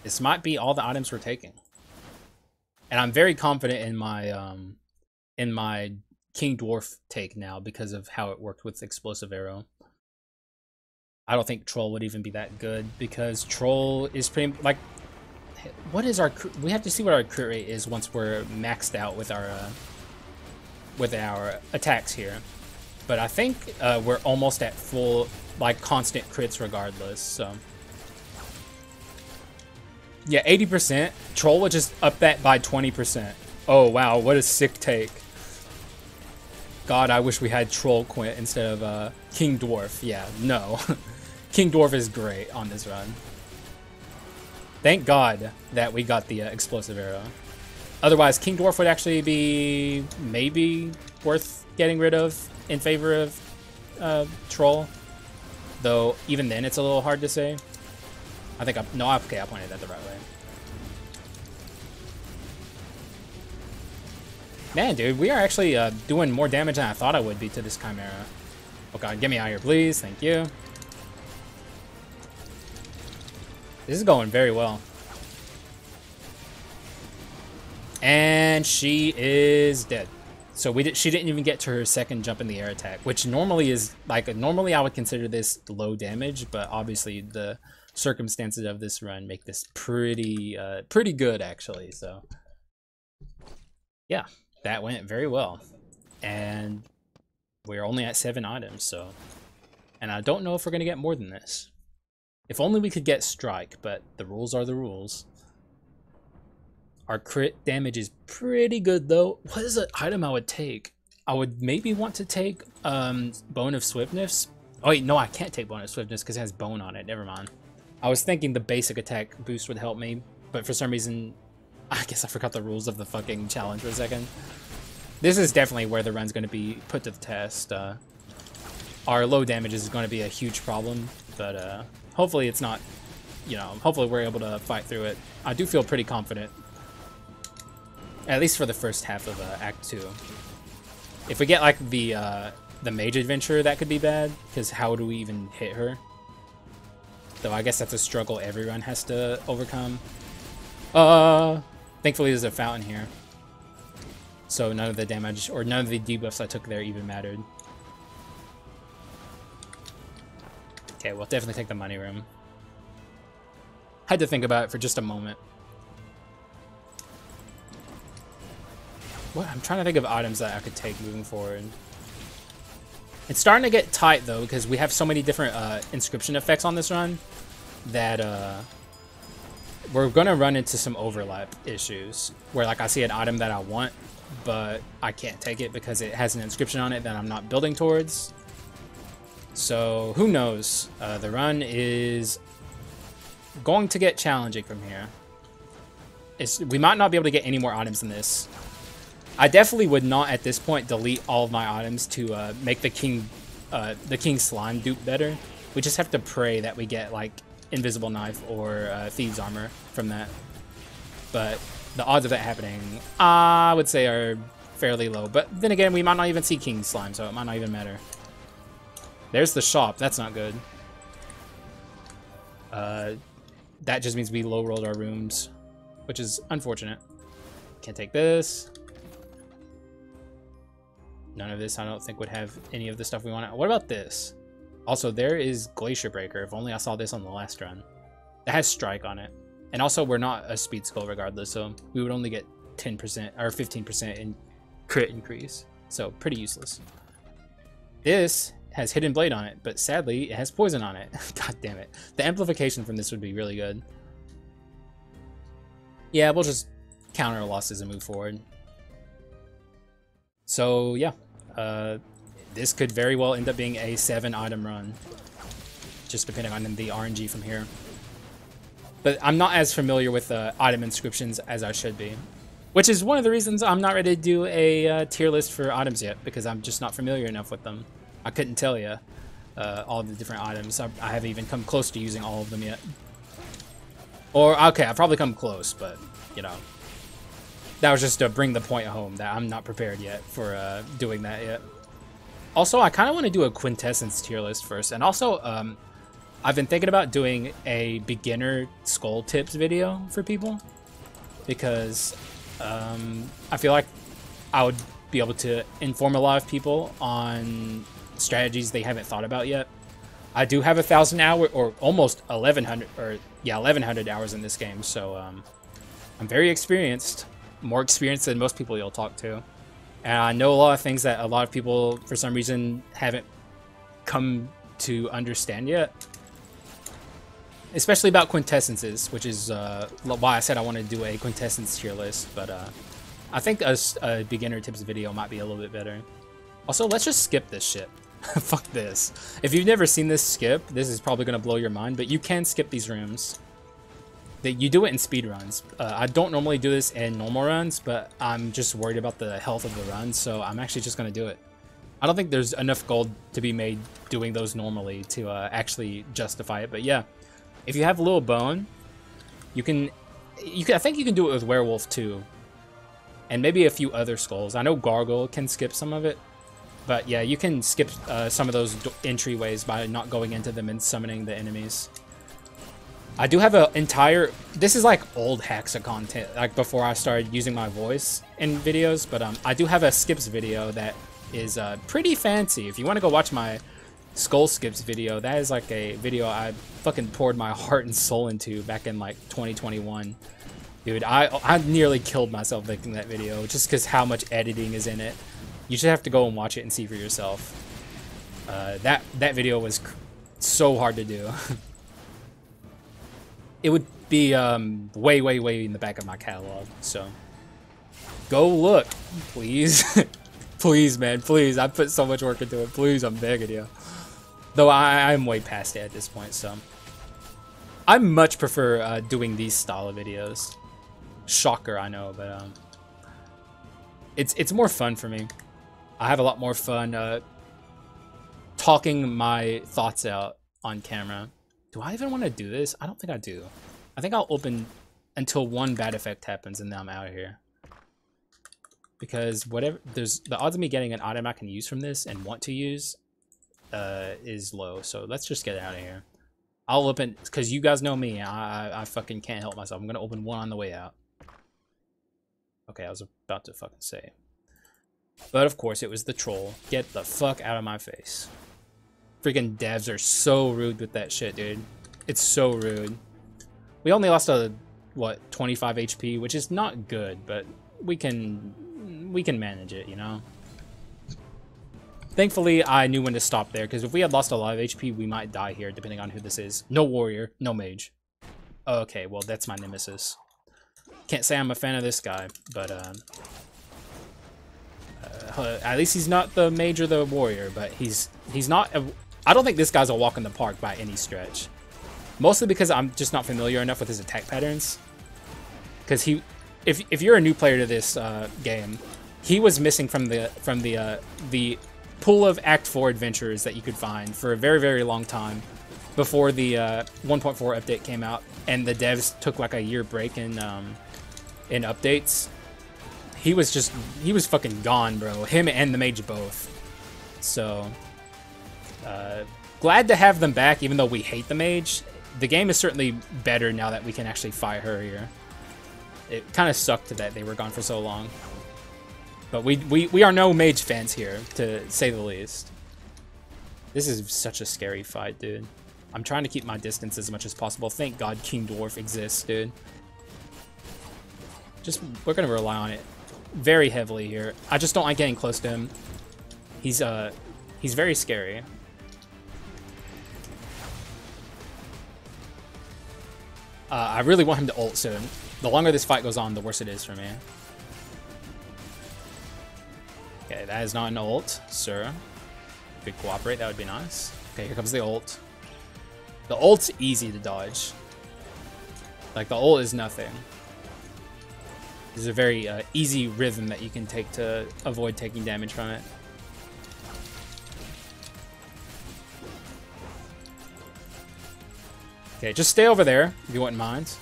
S1: This might be all the items we're taking. And I'm very confident in my, um, in my King Dwarf take now because of how it worked with Explosive Arrow. I don't think Troll would even be that good because Troll is pretty like what is our we have to see what our crit rate is once we're maxed out with our uh, with our attacks here. But I think uh, we're almost at full like constant crits regardless. So yeah, 80%. Troll would just up that by 20%. Oh wow, what a sick take. God, I wish we had Troll Quint instead of uh, King Dwarf. Yeah, no. King Dwarf is great on this run. Thank God that we got the uh, explosive arrow. Otherwise, King Dwarf would actually be maybe worth getting rid of in favor of uh, Troll. Though, even then, it's a little hard to say. I think I'm... No, okay, I pointed that the right way. Man, dude, we are actually uh, doing more damage than I thought I would be to this Chimera. Oh god, get me out here, please. Thank you. This is going very well. And she is dead. So we did, she didn't even get to her second jump in the air attack, which normally is like normally I would consider this low damage, but obviously the circumstances of this run make this pretty uh, pretty good actually. So yeah, that went very well, and we're only at seven items. So, and I don't know if we're gonna get more than this. If only we could get strike, but the rules are the rules. Our crit damage is pretty good though. What is an item I would take? I would maybe want to take um, Bone of Swiftness. Oh wait, no, I can't take Bone of Swiftness because it has bone on it. Never mind. I was thinking the basic attack boost would help me, but for some reason, I guess I forgot the rules of the fucking challenge for a second. This is definitely where the run's going to be put to the test. Uh, our low damage is going to be a huge problem, but uh, hopefully it's not, you know, hopefully we're able to fight through it. I do feel pretty confident at least for the first half of uh, Act 2. If we get, like, the, uh, the Mage Adventure, that could be bad, because how do we even hit her? Though I guess that's a struggle everyone has to overcome. Uh, thankfully there's a fountain here. So none of the damage, or none of the debuffs I took there even mattered. Okay, we'll definitely take the money room. Had to think about it for just a moment. What? I'm trying to think of items that I could take moving forward. It's starting to get tight, though, because we have so many different uh, inscription effects on this run that uh, we're going to run into some overlap issues where, like, I see an item that I want, but I can't take it because it has an inscription on it that I'm not building towards. So, who knows? Uh, the run is going to get challenging from here. It's, we might not be able to get any more items than this. I definitely would not at this point delete all of my items to uh, make the king, uh, the king slime dupe better. We just have to pray that we get like invisible knife or uh, thieves armor from that. But the odds of that happening, I would say, are fairly low. But then again, we might not even see king slime, so it might not even matter. There's the shop. That's not good. Uh, that just means we low rolled our rooms, which is unfortunate. Can't take this. None of this I don't think would have any of the stuff we want. What about this? Also, there is Glacier Breaker. If only I saw this on the last run. That has Strike on it. And also, we're not a Speed Skull regardless, so we would only get 10% or 15% in crit increase. So, pretty useless. This has Hidden Blade on it, but sadly, it has Poison on it. God damn it. The amplification from this would be really good. Yeah, we'll just counter losses and move forward. So yeah, uh, this could very well end up being a seven item run, just depending on the RNG from here. But I'm not as familiar with uh, item inscriptions as I should be, which is one of the reasons I'm not ready to do a uh, tier list for items yet, because I'm just not familiar enough with them. I couldn't tell you uh, all the different items. I, I haven't even come close to using all of them yet. Or, okay, I've probably come close, but, you know, that was just to bring the point home that I'm not prepared yet for uh, doing that yet. Also, I kind of want to do a quintessence tier list first, and also, um, I've been thinking about doing a beginner skull tips video for people because um, I feel like I would be able to inform a lot of people on strategies they haven't thought about yet. I do have a thousand hour or almost 1100 or yeah 1100 hours in this game, so um, I'm very experienced more experienced than most people you'll talk to. And I know a lot of things that a lot of people, for some reason, haven't come to understand yet. Especially about quintessences, which is uh, why I said I want to do a quintessence tier list. But uh, I think a, a beginner tips video might be a little bit better. Also, let's just skip this shit. Fuck this. If you've never seen this skip, this is probably going to blow your mind, but you can skip these rooms that you do it in speed runs. Uh, I don't normally do this in normal runs, but I'm just worried about the health of the run, so I'm actually just going to do it. I don't think there's enough gold to be made doing those normally to uh, actually justify it, but yeah. If you have a little bone, you can, you can, I think you can do it with Werewolf too. And maybe a few other skulls. I know Gargoyle can skip some of it, but yeah, you can skip uh, some of those entryways by not going into them and summoning the enemies. I do have an entire... This is like old Haxa content, like before I started using my voice in videos, but um, I do have a skips video that is uh, pretty fancy. If you want to go watch my Skul Skips video, that is like a video I fucking poured my heart and soul into back in like 2021. Dude, I, I nearly killed myself making that video just because how much editing is in it. You should have to go and watch it and see for yourself. Uh, that, that video was so hard to do. it would be um, way, way, way in the back of my catalog. So go look, please. please, man, please. I put so much work into it. Please, I'm begging you. Though I, I'm way past it at this point, so. I much prefer uh, doing these style of videos. Shocker, I know, but um, it's it's more fun for me. I have a lot more fun uh, talking my thoughts out on camera. Do I even want to do this? I don't think I do. I think I'll open until one bad effect happens and then I'm out of here. Because whatever, there's the odds of me getting an item I can use from this and want to use uh, is low. So let's just get out of here. I'll open, because you guys know me, I, I, I fucking can't help myself. I'm to open one on the way out. Okay, I was about to fucking say. But of course, it was the troll. Get the fuck out of my face. Freaking devs are so rude with that shit, dude. It's so rude. We only lost a, what, 25 HP, which is not good, but we can, we can manage it, you know? Thankfully, I knew when to stop there, because if we had lost a lot of HP, we might die here, depending on who this is. No warrior, no mage. Okay, well, that's my nemesis. Can't say I'm a fan of this guy, but, um... Uh, at least he's not the mage or the warrior, but he's he's not a, I don't think this guy's a walk in the park by any stretch. Mostly because I'm just not familiar enough with his attack patterns. Because he, if if you're a new player to this uh, game, he was missing from the from the uh, the pool of Act 4 adventures that you could find for a very very long time before the uh, 1.4 update came out and the devs took like a year break in um, in updates. He was just he was fucking gone, bro. Him and the mage both. So uh, glad to have them back, even though we hate the mage. The game is certainly better now that we can actually fight her here. It kind of sucked that they were gone for so long. But we, we, we are no mage fans here, to say the least. This is such a scary fight, dude. I'm trying to keep my distance as much as possible. Thank God King Dwarf exists, dude. Just, we're gonna rely on it very heavily here. I just don't like getting close to him. He's, uh, he's very scary. Uh, I really want him to ult soon. The longer this fight goes on, the worse it is for me. Okay, that is not an ult, sir. if Could cooperate, that would be nice. Okay, here comes the ult. The ult's easy to dodge. Like, the ult is nothing. This is a very uh, easy rhythm that you can take to avoid taking damage from it. Okay, just stay over there, if you wouldn't mind.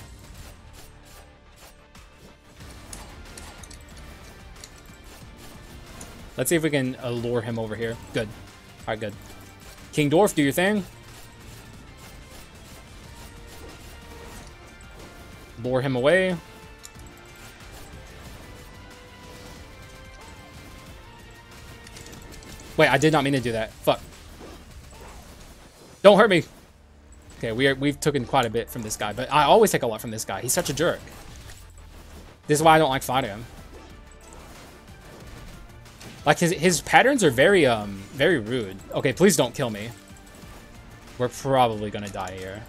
S1: Let's see if we can allure him over here. Good. Alright, good. King Dwarf, do your thing. Lure him away. Wait, I did not mean to do that. Fuck. Don't hurt me. Okay, we are, we've taken quite a bit from this guy, but I always take a lot from this guy. He's such a jerk. This is why I don't like fighting him. Like, his, his patterns are very, um, very rude. Okay, please don't kill me. We're probably gonna die here.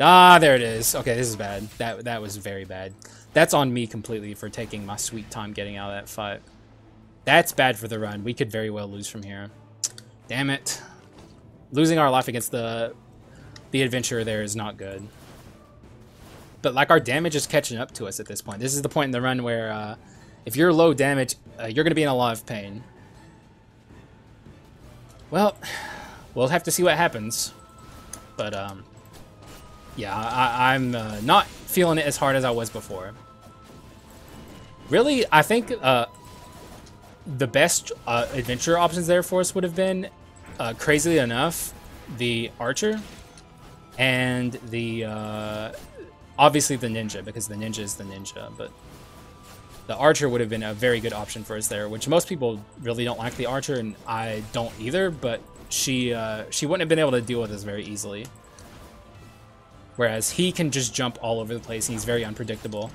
S1: Ah, there it is. Okay, this is bad. That that was very bad. That's on me completely for taking my sweet time getting out of that fight. That's bad for the run. We could very well lose from here. Damn it. Losing our life against the the adventurer there is not good. But like our damage is catching up to us at this point. This is the point in the run where uh, if you're low damage, uh, you're going to be in a lot of pain. Well, we'll have to see what happens. But um, yeah, I, am uh, not feeling it as hard as I was before. Really, I think uh, the best uh, adventure options there for us would have been, uh, crazily enough, the archer and the uh, obviously the ninja because the ninja is the ninja, but the archer would have been a very good option for us there, which most people really don't like the archer, and I don't either. But she uh, she wouldn't have been able to deal with us very easily. Whereas he can just jump all over the place, and he's very unpredictable.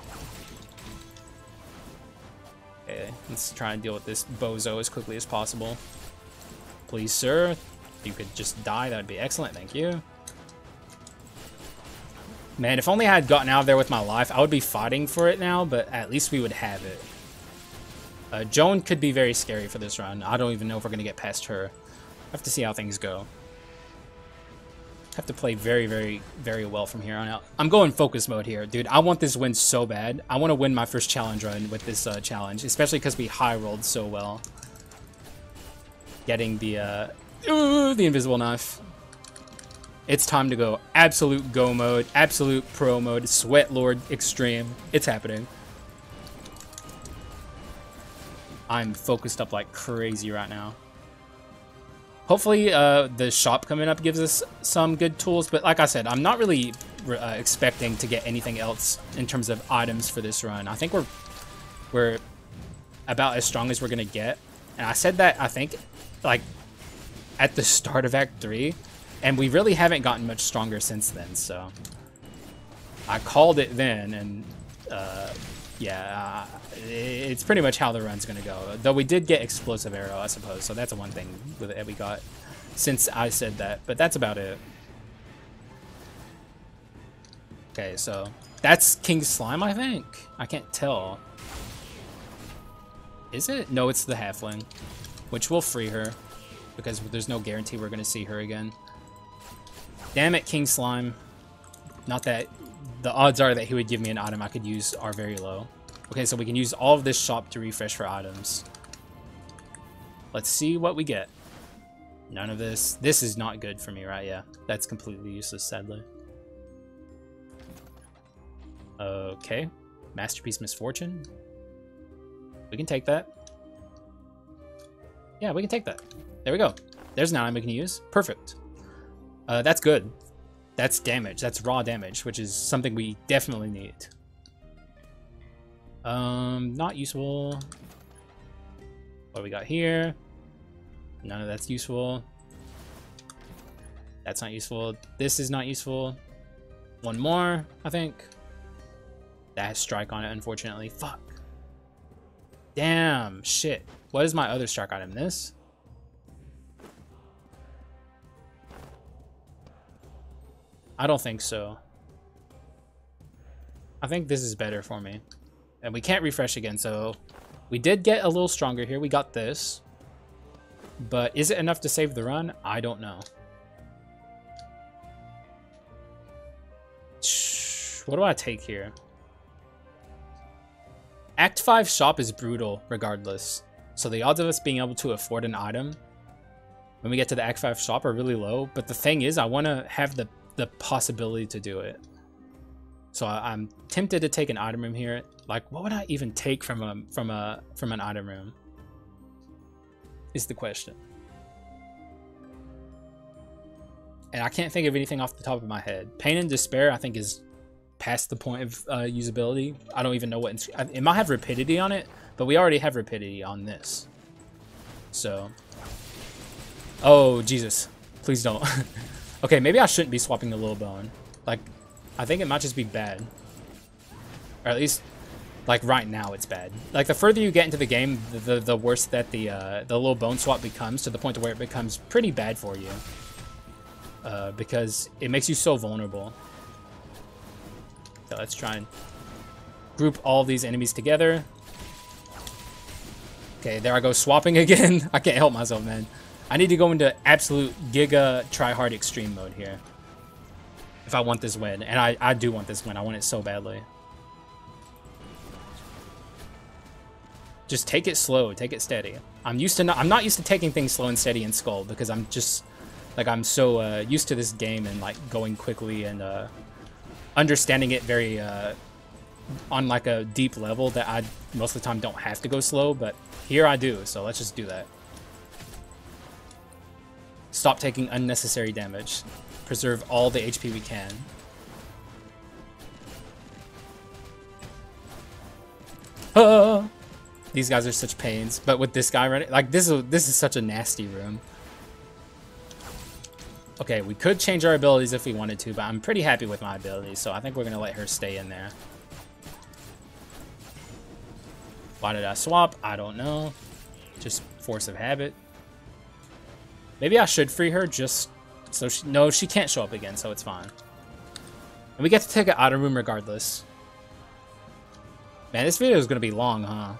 S1: Okay, let's try and deal with this bozo as quickly as possible. Please, sir, if you could just die, that would be excellent. Thank you. Man, if only I had gotten out of there with my life, I would be fighting for it now, but at least we would have it. Uh, Joan could be very scary for this run. I don't even know if we're going to get past her. I have to see how things go. Have to play very, very, very well from here on out. I'm going focus mode here. Dude, I want this win so bad. I want to win my first challenge run with this uh, challenge, especially because we high rolled so well. Getting the, uh, ooh, the invisible knife. It's time to go absolute go mode, absolute pro mode, sweat lord extreme. It's happening. I'm focused up like crazy right now. Hopefully uh, the shop coming up gives us some good tools, but like I said, I'm not really uh, expecting to get anything else in terms of items for this run. I think we're we're about as strong as we're gonna get. And I said that, I think, like, at the start of Act 3, and we really haven't gotten much stronger since then, so... I called it then, and uh, yeah, uh, it's pretty much how the run's gonna go. Though we did get Explosive Arrow, I suppose, so that's one thing that we got since I said that, but that's about it. Okay, so that's King Slime, I think? I can't tell. Is it? No, it's the Halfling, which will free her because there's no guarantee we're gonna see her again. Damn it, King Slime. Not that the odds are that he would give me an item I could use are very low. Okay, so we can use all of this shop to refresh for items. Let's see what we get. None of this. This is not good for me, right? Yeah, that's completely useless, sadly. Okay. Masterpiece Misfortune. We can take that. Yeah, we can take that. There we go. There's an item we can use. Perfect. Uh, that's good. That's damage. That's raw damage, which is something we definitely need. Um, not useful. What we got here? None of that's useful. That's not useful. This is not useful. One more, I think. That has strike on it, unfortunately. Fuck. Damn, shit. What is my other strike item? This? I don't think so. I think this is better for me. And we can't refresh again, so we did get a little stronger here. We got this. But is it enough to save the run? I don't know. What do I take here? Act 5 shop is brutal regardless. So the odds of us being able to afford an item when we get to the Act 5 shop are really low. But the thing is, I want to have the the possibility to do it. So I, am tempted to take an item room here. Like, what would I even take from a from a from an item room? Is the question. And I can't think of anything off the top of my head. Pain and Despair, I think, is past the point of uh, usability. I don't even know what it might have rapidity on it, but we already have rapidity on this. So, oh Jesus, please don't. Okay, maybe I shouldn't be swapping the little bone. Like, I think it might just be bad. Or at least, like, right now it's bad. Like, the further you get into the game, the, the, the worse that the, uh, the little bone swap becomes, to the point to where it becomes pretty bad for you. Uh, because it makes you so vulnerable. So let's try and group all these enemies together. Okay, there I go swapping again. I can't help myself, man. I need to go into absolute giga try hard extreme mode here. If I want this win. And I, I do want this win. I want it so badly. Just take it slow. Take it steady. I'm used to not, I'm not used to taking things slow and steady in Skul because I'm just like I'm so uh, used to this game and like going quickly and uh, understanding it very uh, on like a deep level that I most of the time don't have to go slow, but here I do, so let's just do that. Stop taking unnecessary damage. Preserve all the HP we can. Ah! These guys are such pains, but with this guy running, like this is this is such a nasty room. Okay, we could change our abilities if we wanted to, but I'm pretty happy with my abilities, so I think we're gonna let her stay in there. Why did I swap? I don't know. Just force of habit. Maybe I should free her just so she... No, she can't show up again, so it's fine. And we get to take an item room regardless. Man, this video is going to be long, huh?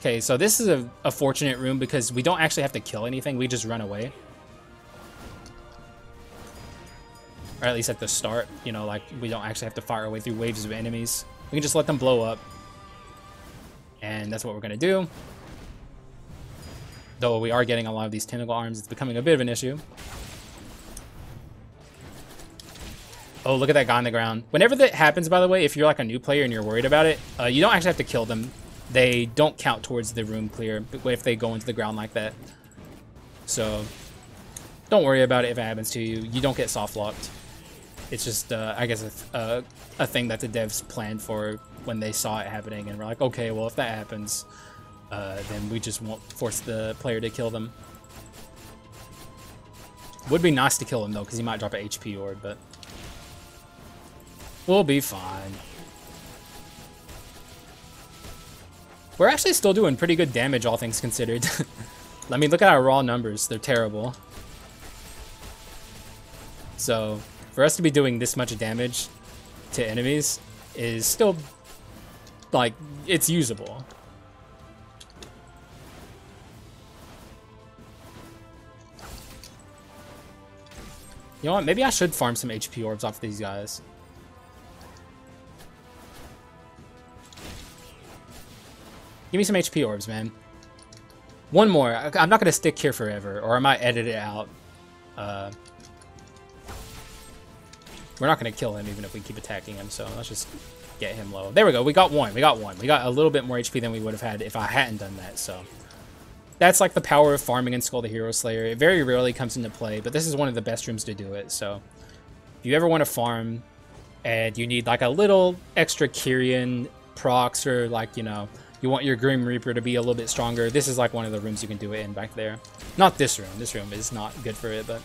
S1: Okay, so this is a, a fortunate room because we don't actually have to kill anything. We just run away. Or at least at the start, you know, like we don't actually have to fire our way through waves of enemies. We can just let them blow up. And that's what we're going to do. Though we are getting a lot of these tentacle arms, it's becoming a bit of an issue. Oh, look at that guy on the ground. Whenever that happens, by the way, if you're like a new player and you're worried about it, uh, you don't actually have to kill them. They don't count towards the room clear if they go into the ground like that. So, don't worry about it if it happens to you. You don't get soft locked. It's just, uh, I guess, a, a thing that the devs planned for when they saw it happening, and we're like, okay, well, if that happens, uh, then we just won't force the player to kill them. Would be nice to kill him, though, because he might drop an HP orb, but... We'll be fine. We're actually still doing pretty good damage, all things considered. Let me look at our raw numbers. They're terrible. So, for us to be doing this much damage to enemies is still, like, it's usable. You know what? Maybe I should farm some HP orbs off these guys. Give me some HP orbs, man. One more. I'm not going to stick here forever, or I might edit it out. Uh, we're not going to kill him even if we keep attacking him, so let's just get him low. There we go. We got one. We got one. We got a little bit more HP than we would have had if I hadn't done that, so... That's like the power of farming in Skul the Hero Slayer. It very rarely comes into play, but this is one of the best rooms to do it, so... If you ever want to farm, and you need like a little extra Kyrian procs, or like, you know, you want your Grim Reaper to be a little bit stronger, this is like one of the rooms you can do it in back there. Not this room. This room is not good for it, but...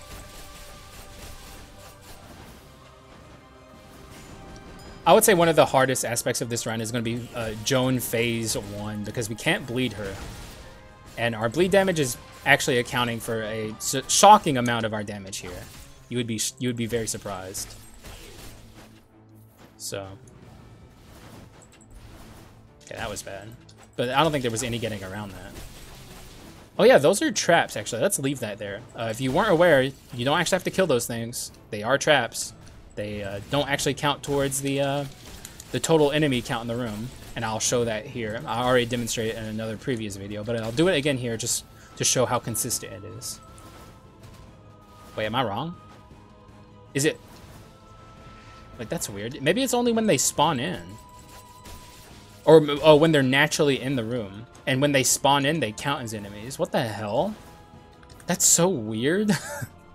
S1: I would say one of the hardest aspects of this run is going to be uh, Joan Phase 1, because we can't bleed her. And our bleed damage is actually accounting for a shocking amount of our damage here. You would be you would be very surprised. So... Okay, that was bad. But I don't think there was any getting around that. Oh yeah, those are traps, actually. Let's leave that there. Uh, if you weren't aware, you don't actually have to kill those things. They are traps. They uh, don't actually count towards the, uh, the total enemy count in the room. And I'll show that here. I already demonstrated in another previous video, but I'll do it again here just to show how consistent it is. Wait, am I wrong? Is it... Wait, that's weird. Maybe it's only when they spawn in. Or oh, when they're naturally in the room. And when they spawn in, they count as enemies. What the hell? That's so weird.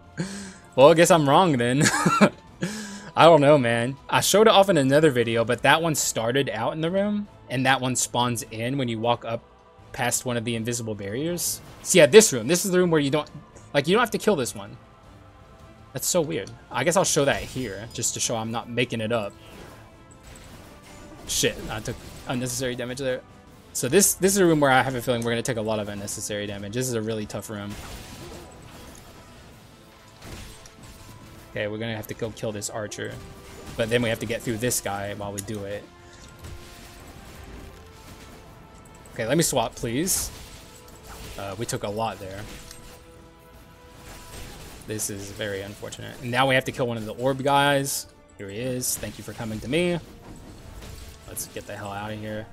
S1: well, I guess I'm wrong then. I don't know, man. I showed it off in another video, but that one started out in the room, and that one spawns in when you walk up past one of the invisible barriers. So yeah, this room. This is the room where you don't... Like, you don't have to kill this one. That's so weird. I guess I'll show that here, just to show I'm not making it up. Shit, I took unnecessary damage there. So this this is a room where I have a feeling we're going to take a lot of unnecessary damage. This is a really tough room. Okay, we're to have to go kill this archer. But then we have to get through this guy while we do it. Okay, let me swap, please. Uh, we took a lot there. This is very unfortunate. And now we have to kill one of the orb guys. Here he is. Thank you for coming to me. Let's get the hell out of here.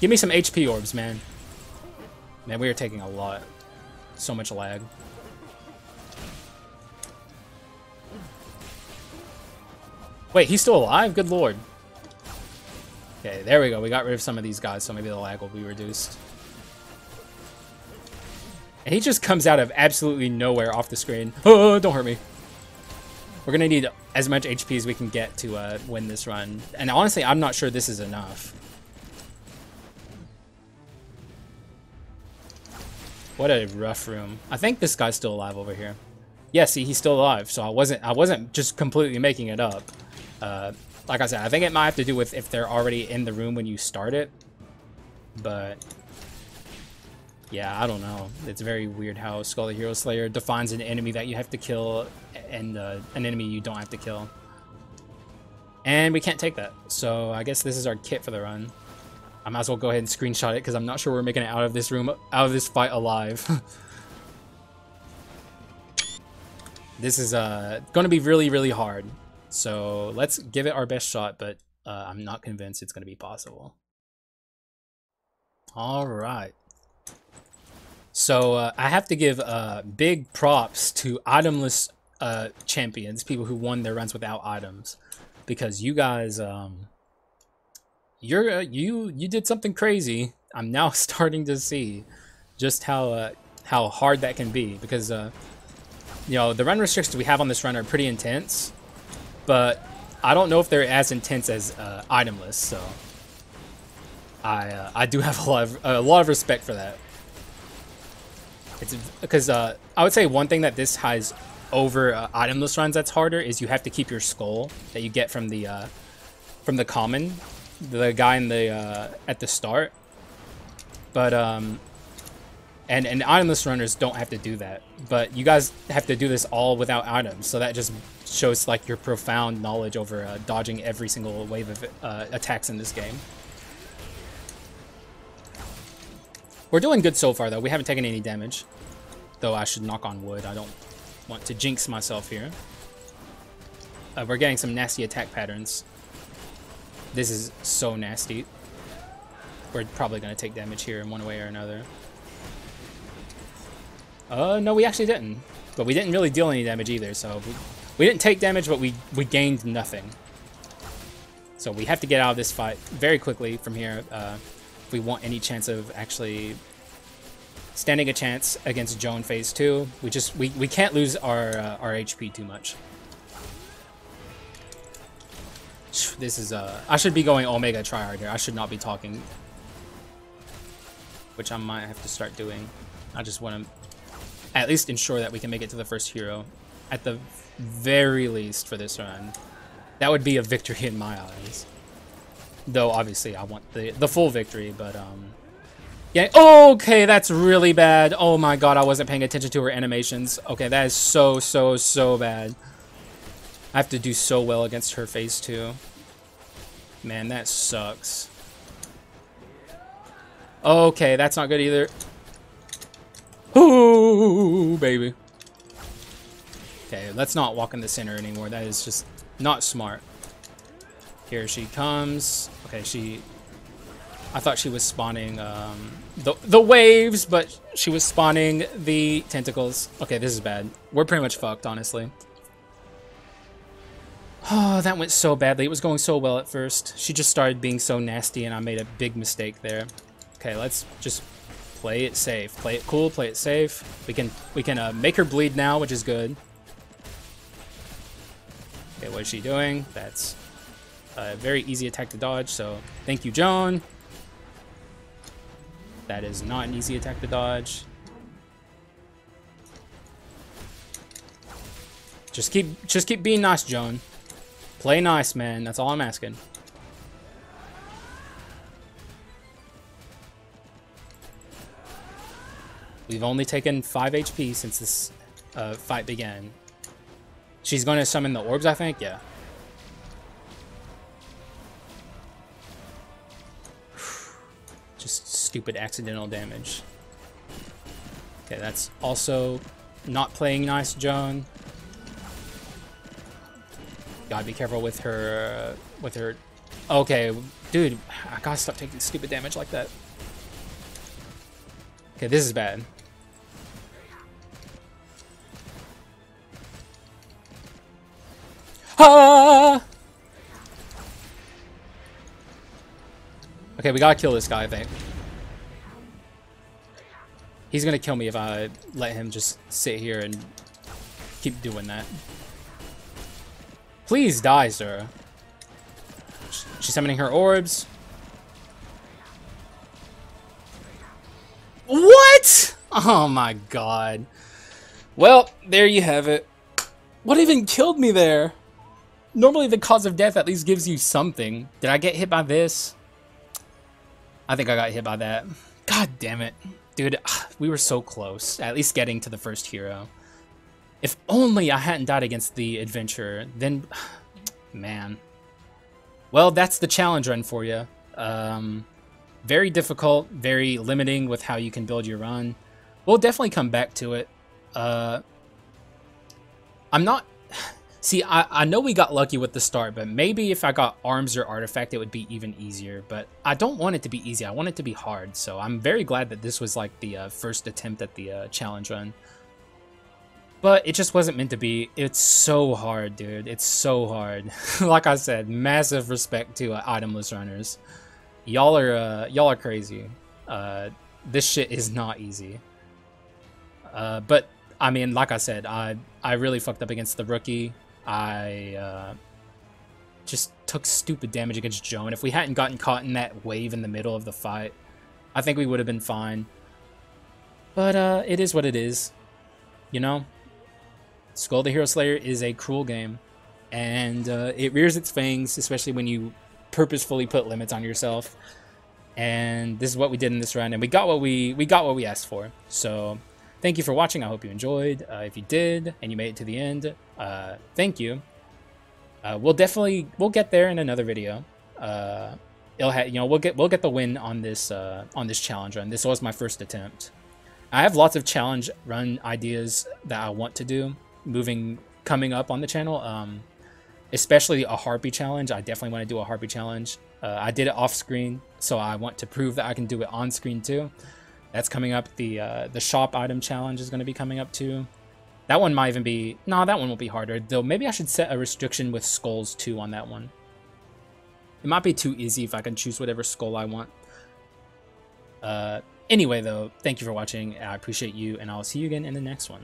S1: Give me some HP orbs, man. Man, we are taking a lot. So much lag. Wait, he's still alive? Good lord. Okay, there we go. We got rid of some of these guys, so maybe the lag will be reduced. And he just comes out of absolutely nowhere off the screen. Oh, don't hurt me. We're going to need as much HP as we can get to uh, win this run. And honestly, I'm not sure this is enough. What a rough room. I think this guy's still alive over here. Yeah, see, he's still alive. So I wasn't I wasn't just completely making it up. Uh, like I said, I think it might have to do with if they're already in the room when you start it. But yeah, I don't know. It's very weird how Skul the Hero Slayer defines an enemy that you have to kill and uh, an enemy you don't have to kill. And we can't take that. So I guess this is our kit for the run. I might as well go ahead and screenshot it because I'm not sure we're making it out of this room, out of this fight alive. this is uh, going to be really, really hard. So let's give it our best shot, but uh, I'm not convinced it's going to be possible. All right. So uh, I have to give uh, big props to itemless uh, champions, people who won their runs without items, because you guys um, you're uh, you you did something crazy. I'm now starting to see just how uh, how hard that can be because you know the run restrictions we have on this run are pretty intense, but I don't know if they're as intense as uh, itemless. So I uh, I do have a lot of a lot of respect for that. It's because uh, I would say one thing that this has over uh, itemless runs that's harder is you have to keep your skull that you get from the uh, from the common the guy in the uh, at the start. But um, and and itemless runners don't have to do that. But you guys have to do this all without items, so that just shows like your profound knowledge over uh, dodging every single wave of uh, attacks in this game. We're doing good so far, though. We haven't taken any damage. Though I should knock on wood. I don't want to jinx myself here. Uh, we're getting some nasty attack patterns. This is so nasty. We're probably going to take damage here in one way or another. Uh, no, we actually didn't. But we didn't really deal any damage either, so... We, we didn't take damage, but we, we gained nothing. So we have to get out of this fight very quickly from here uh, if we want any chance of actually standing a chance against Joan Phase 2. We just we, we can't lose our uh, our HP too much. This is, uh, I should be going Omega tryhard here. I should not be talking. Which I might have to start doing. I just want to at least ensure that we can make it to the first hero. At the very least for this run. That would be a victory in my eyes. Though, obviously, I want the, the full victory, but, um... Yeah, okay, that's really bad. Oh my god, I wasn't paying attention to her animations. Okay, that is so, so, so bad. I have to do so well against her phase two. Man, that sucks. Okay, that's not good either. Ooh, baby. Okay, let's not walk in the center anymore. That is just not smart. Here she comes. Okay, she... I thought she was spawning um, the, the waves, but she was spawning the tentacles. Okay, this is bad. We're pretty much fucked, honestly. Oh, that went so badly. It was going so well at first. She just started being so nasty and I made a big mistake there. Okay, let's just play it safe. Play it cool, play it safe. We can we can uh, make her bleed now, which is good. Okay, what is she doing? That's a very easy attack to dodge, so thank you, Joan. That is not an easy attack to dodge. Just keep just keep being nice, Joan. Play nice, man. That's all I'm asking. We've only taken 5 HP since this uh, fight began. She's going to summon the orbs, I think? Yeah. Just stupid accidental damage. Okay, that's also not playing nice, Joan. Gotta be careful with her, uh, with her. Okay, dude, I gotta stop taking stupid damage like that. Okay, this is bad. Ha! Okay, we gotta kill this guy, I think. He's gonna kill me if I let him just sit here and keep doing that. Please die, sir. She's summoning her orbs. What? Oh my god. Well, there you have it. What even killed me there? Normally the cause of death at least gives you something. Did I get hit by this? I think I got hit by that. God damn it. Dude, we were so close. At least getting to the first hero. If only I hadn't died against the adventurer, then... Man. Well, that's the challenge run for you. Um, very difficult, very limiting with how you can build your run. We'll definitely come back to it. Uh, I'm not... See, I, I know we got lucky with the start, but maybe if I got arms or artifact, it would be even easier. But I don't want it to be easy. I want it to be hard. So I'm very glad that this was like the uh, first attempt at the uh, challenge run. But it just wasn't meant to be. It's so hard, dude. It's so hard. like I said, massive respect to uh, itemless runners. Y'all are uh, y'all are crazy. Uh, this shit is not easy. Uh, but I mean, like I said, I I really fucked up against the rookie. I uh, just took stupid damage against Joe, and if we hadn't gotten caught in that wave in the middle of the fight, I think we would have been fine. But uh, it is what it is, you know. Skul the Hero Slayer is a cruel game, and uh, it rears its fangs, especially when you purposefully put limits on yourself. And this is what we did in this run, and we got what we we got what we asked for. So Thank you for watching. I hope you enjoyed. Uh, if you did and you made it to the end, uh, thank you. Uh, we'll definitely we'll get there in another video. Uh, it'll have you know we'll get we'll get the win on this uh, on this challenge run. This was my first attempt. I have lots of challenge run ideas that I want to do moving coming up on the channel. Um, especially a harpy challenge. I definitely want to do a harpy challenge. Uh, I did it off screen, so I want to prove that I can do it on screen too. That's coming up. The uh, the shop item challenge is going to be coming up too. That one might even be... No, that one will be harder. Though maybe I should set a restriction with skulls too on that one. It might be too easy if I can choose whatever skull I want. Uh, anyway, though, thank you for watching. I appreciate you, and I'll see you again in the next one.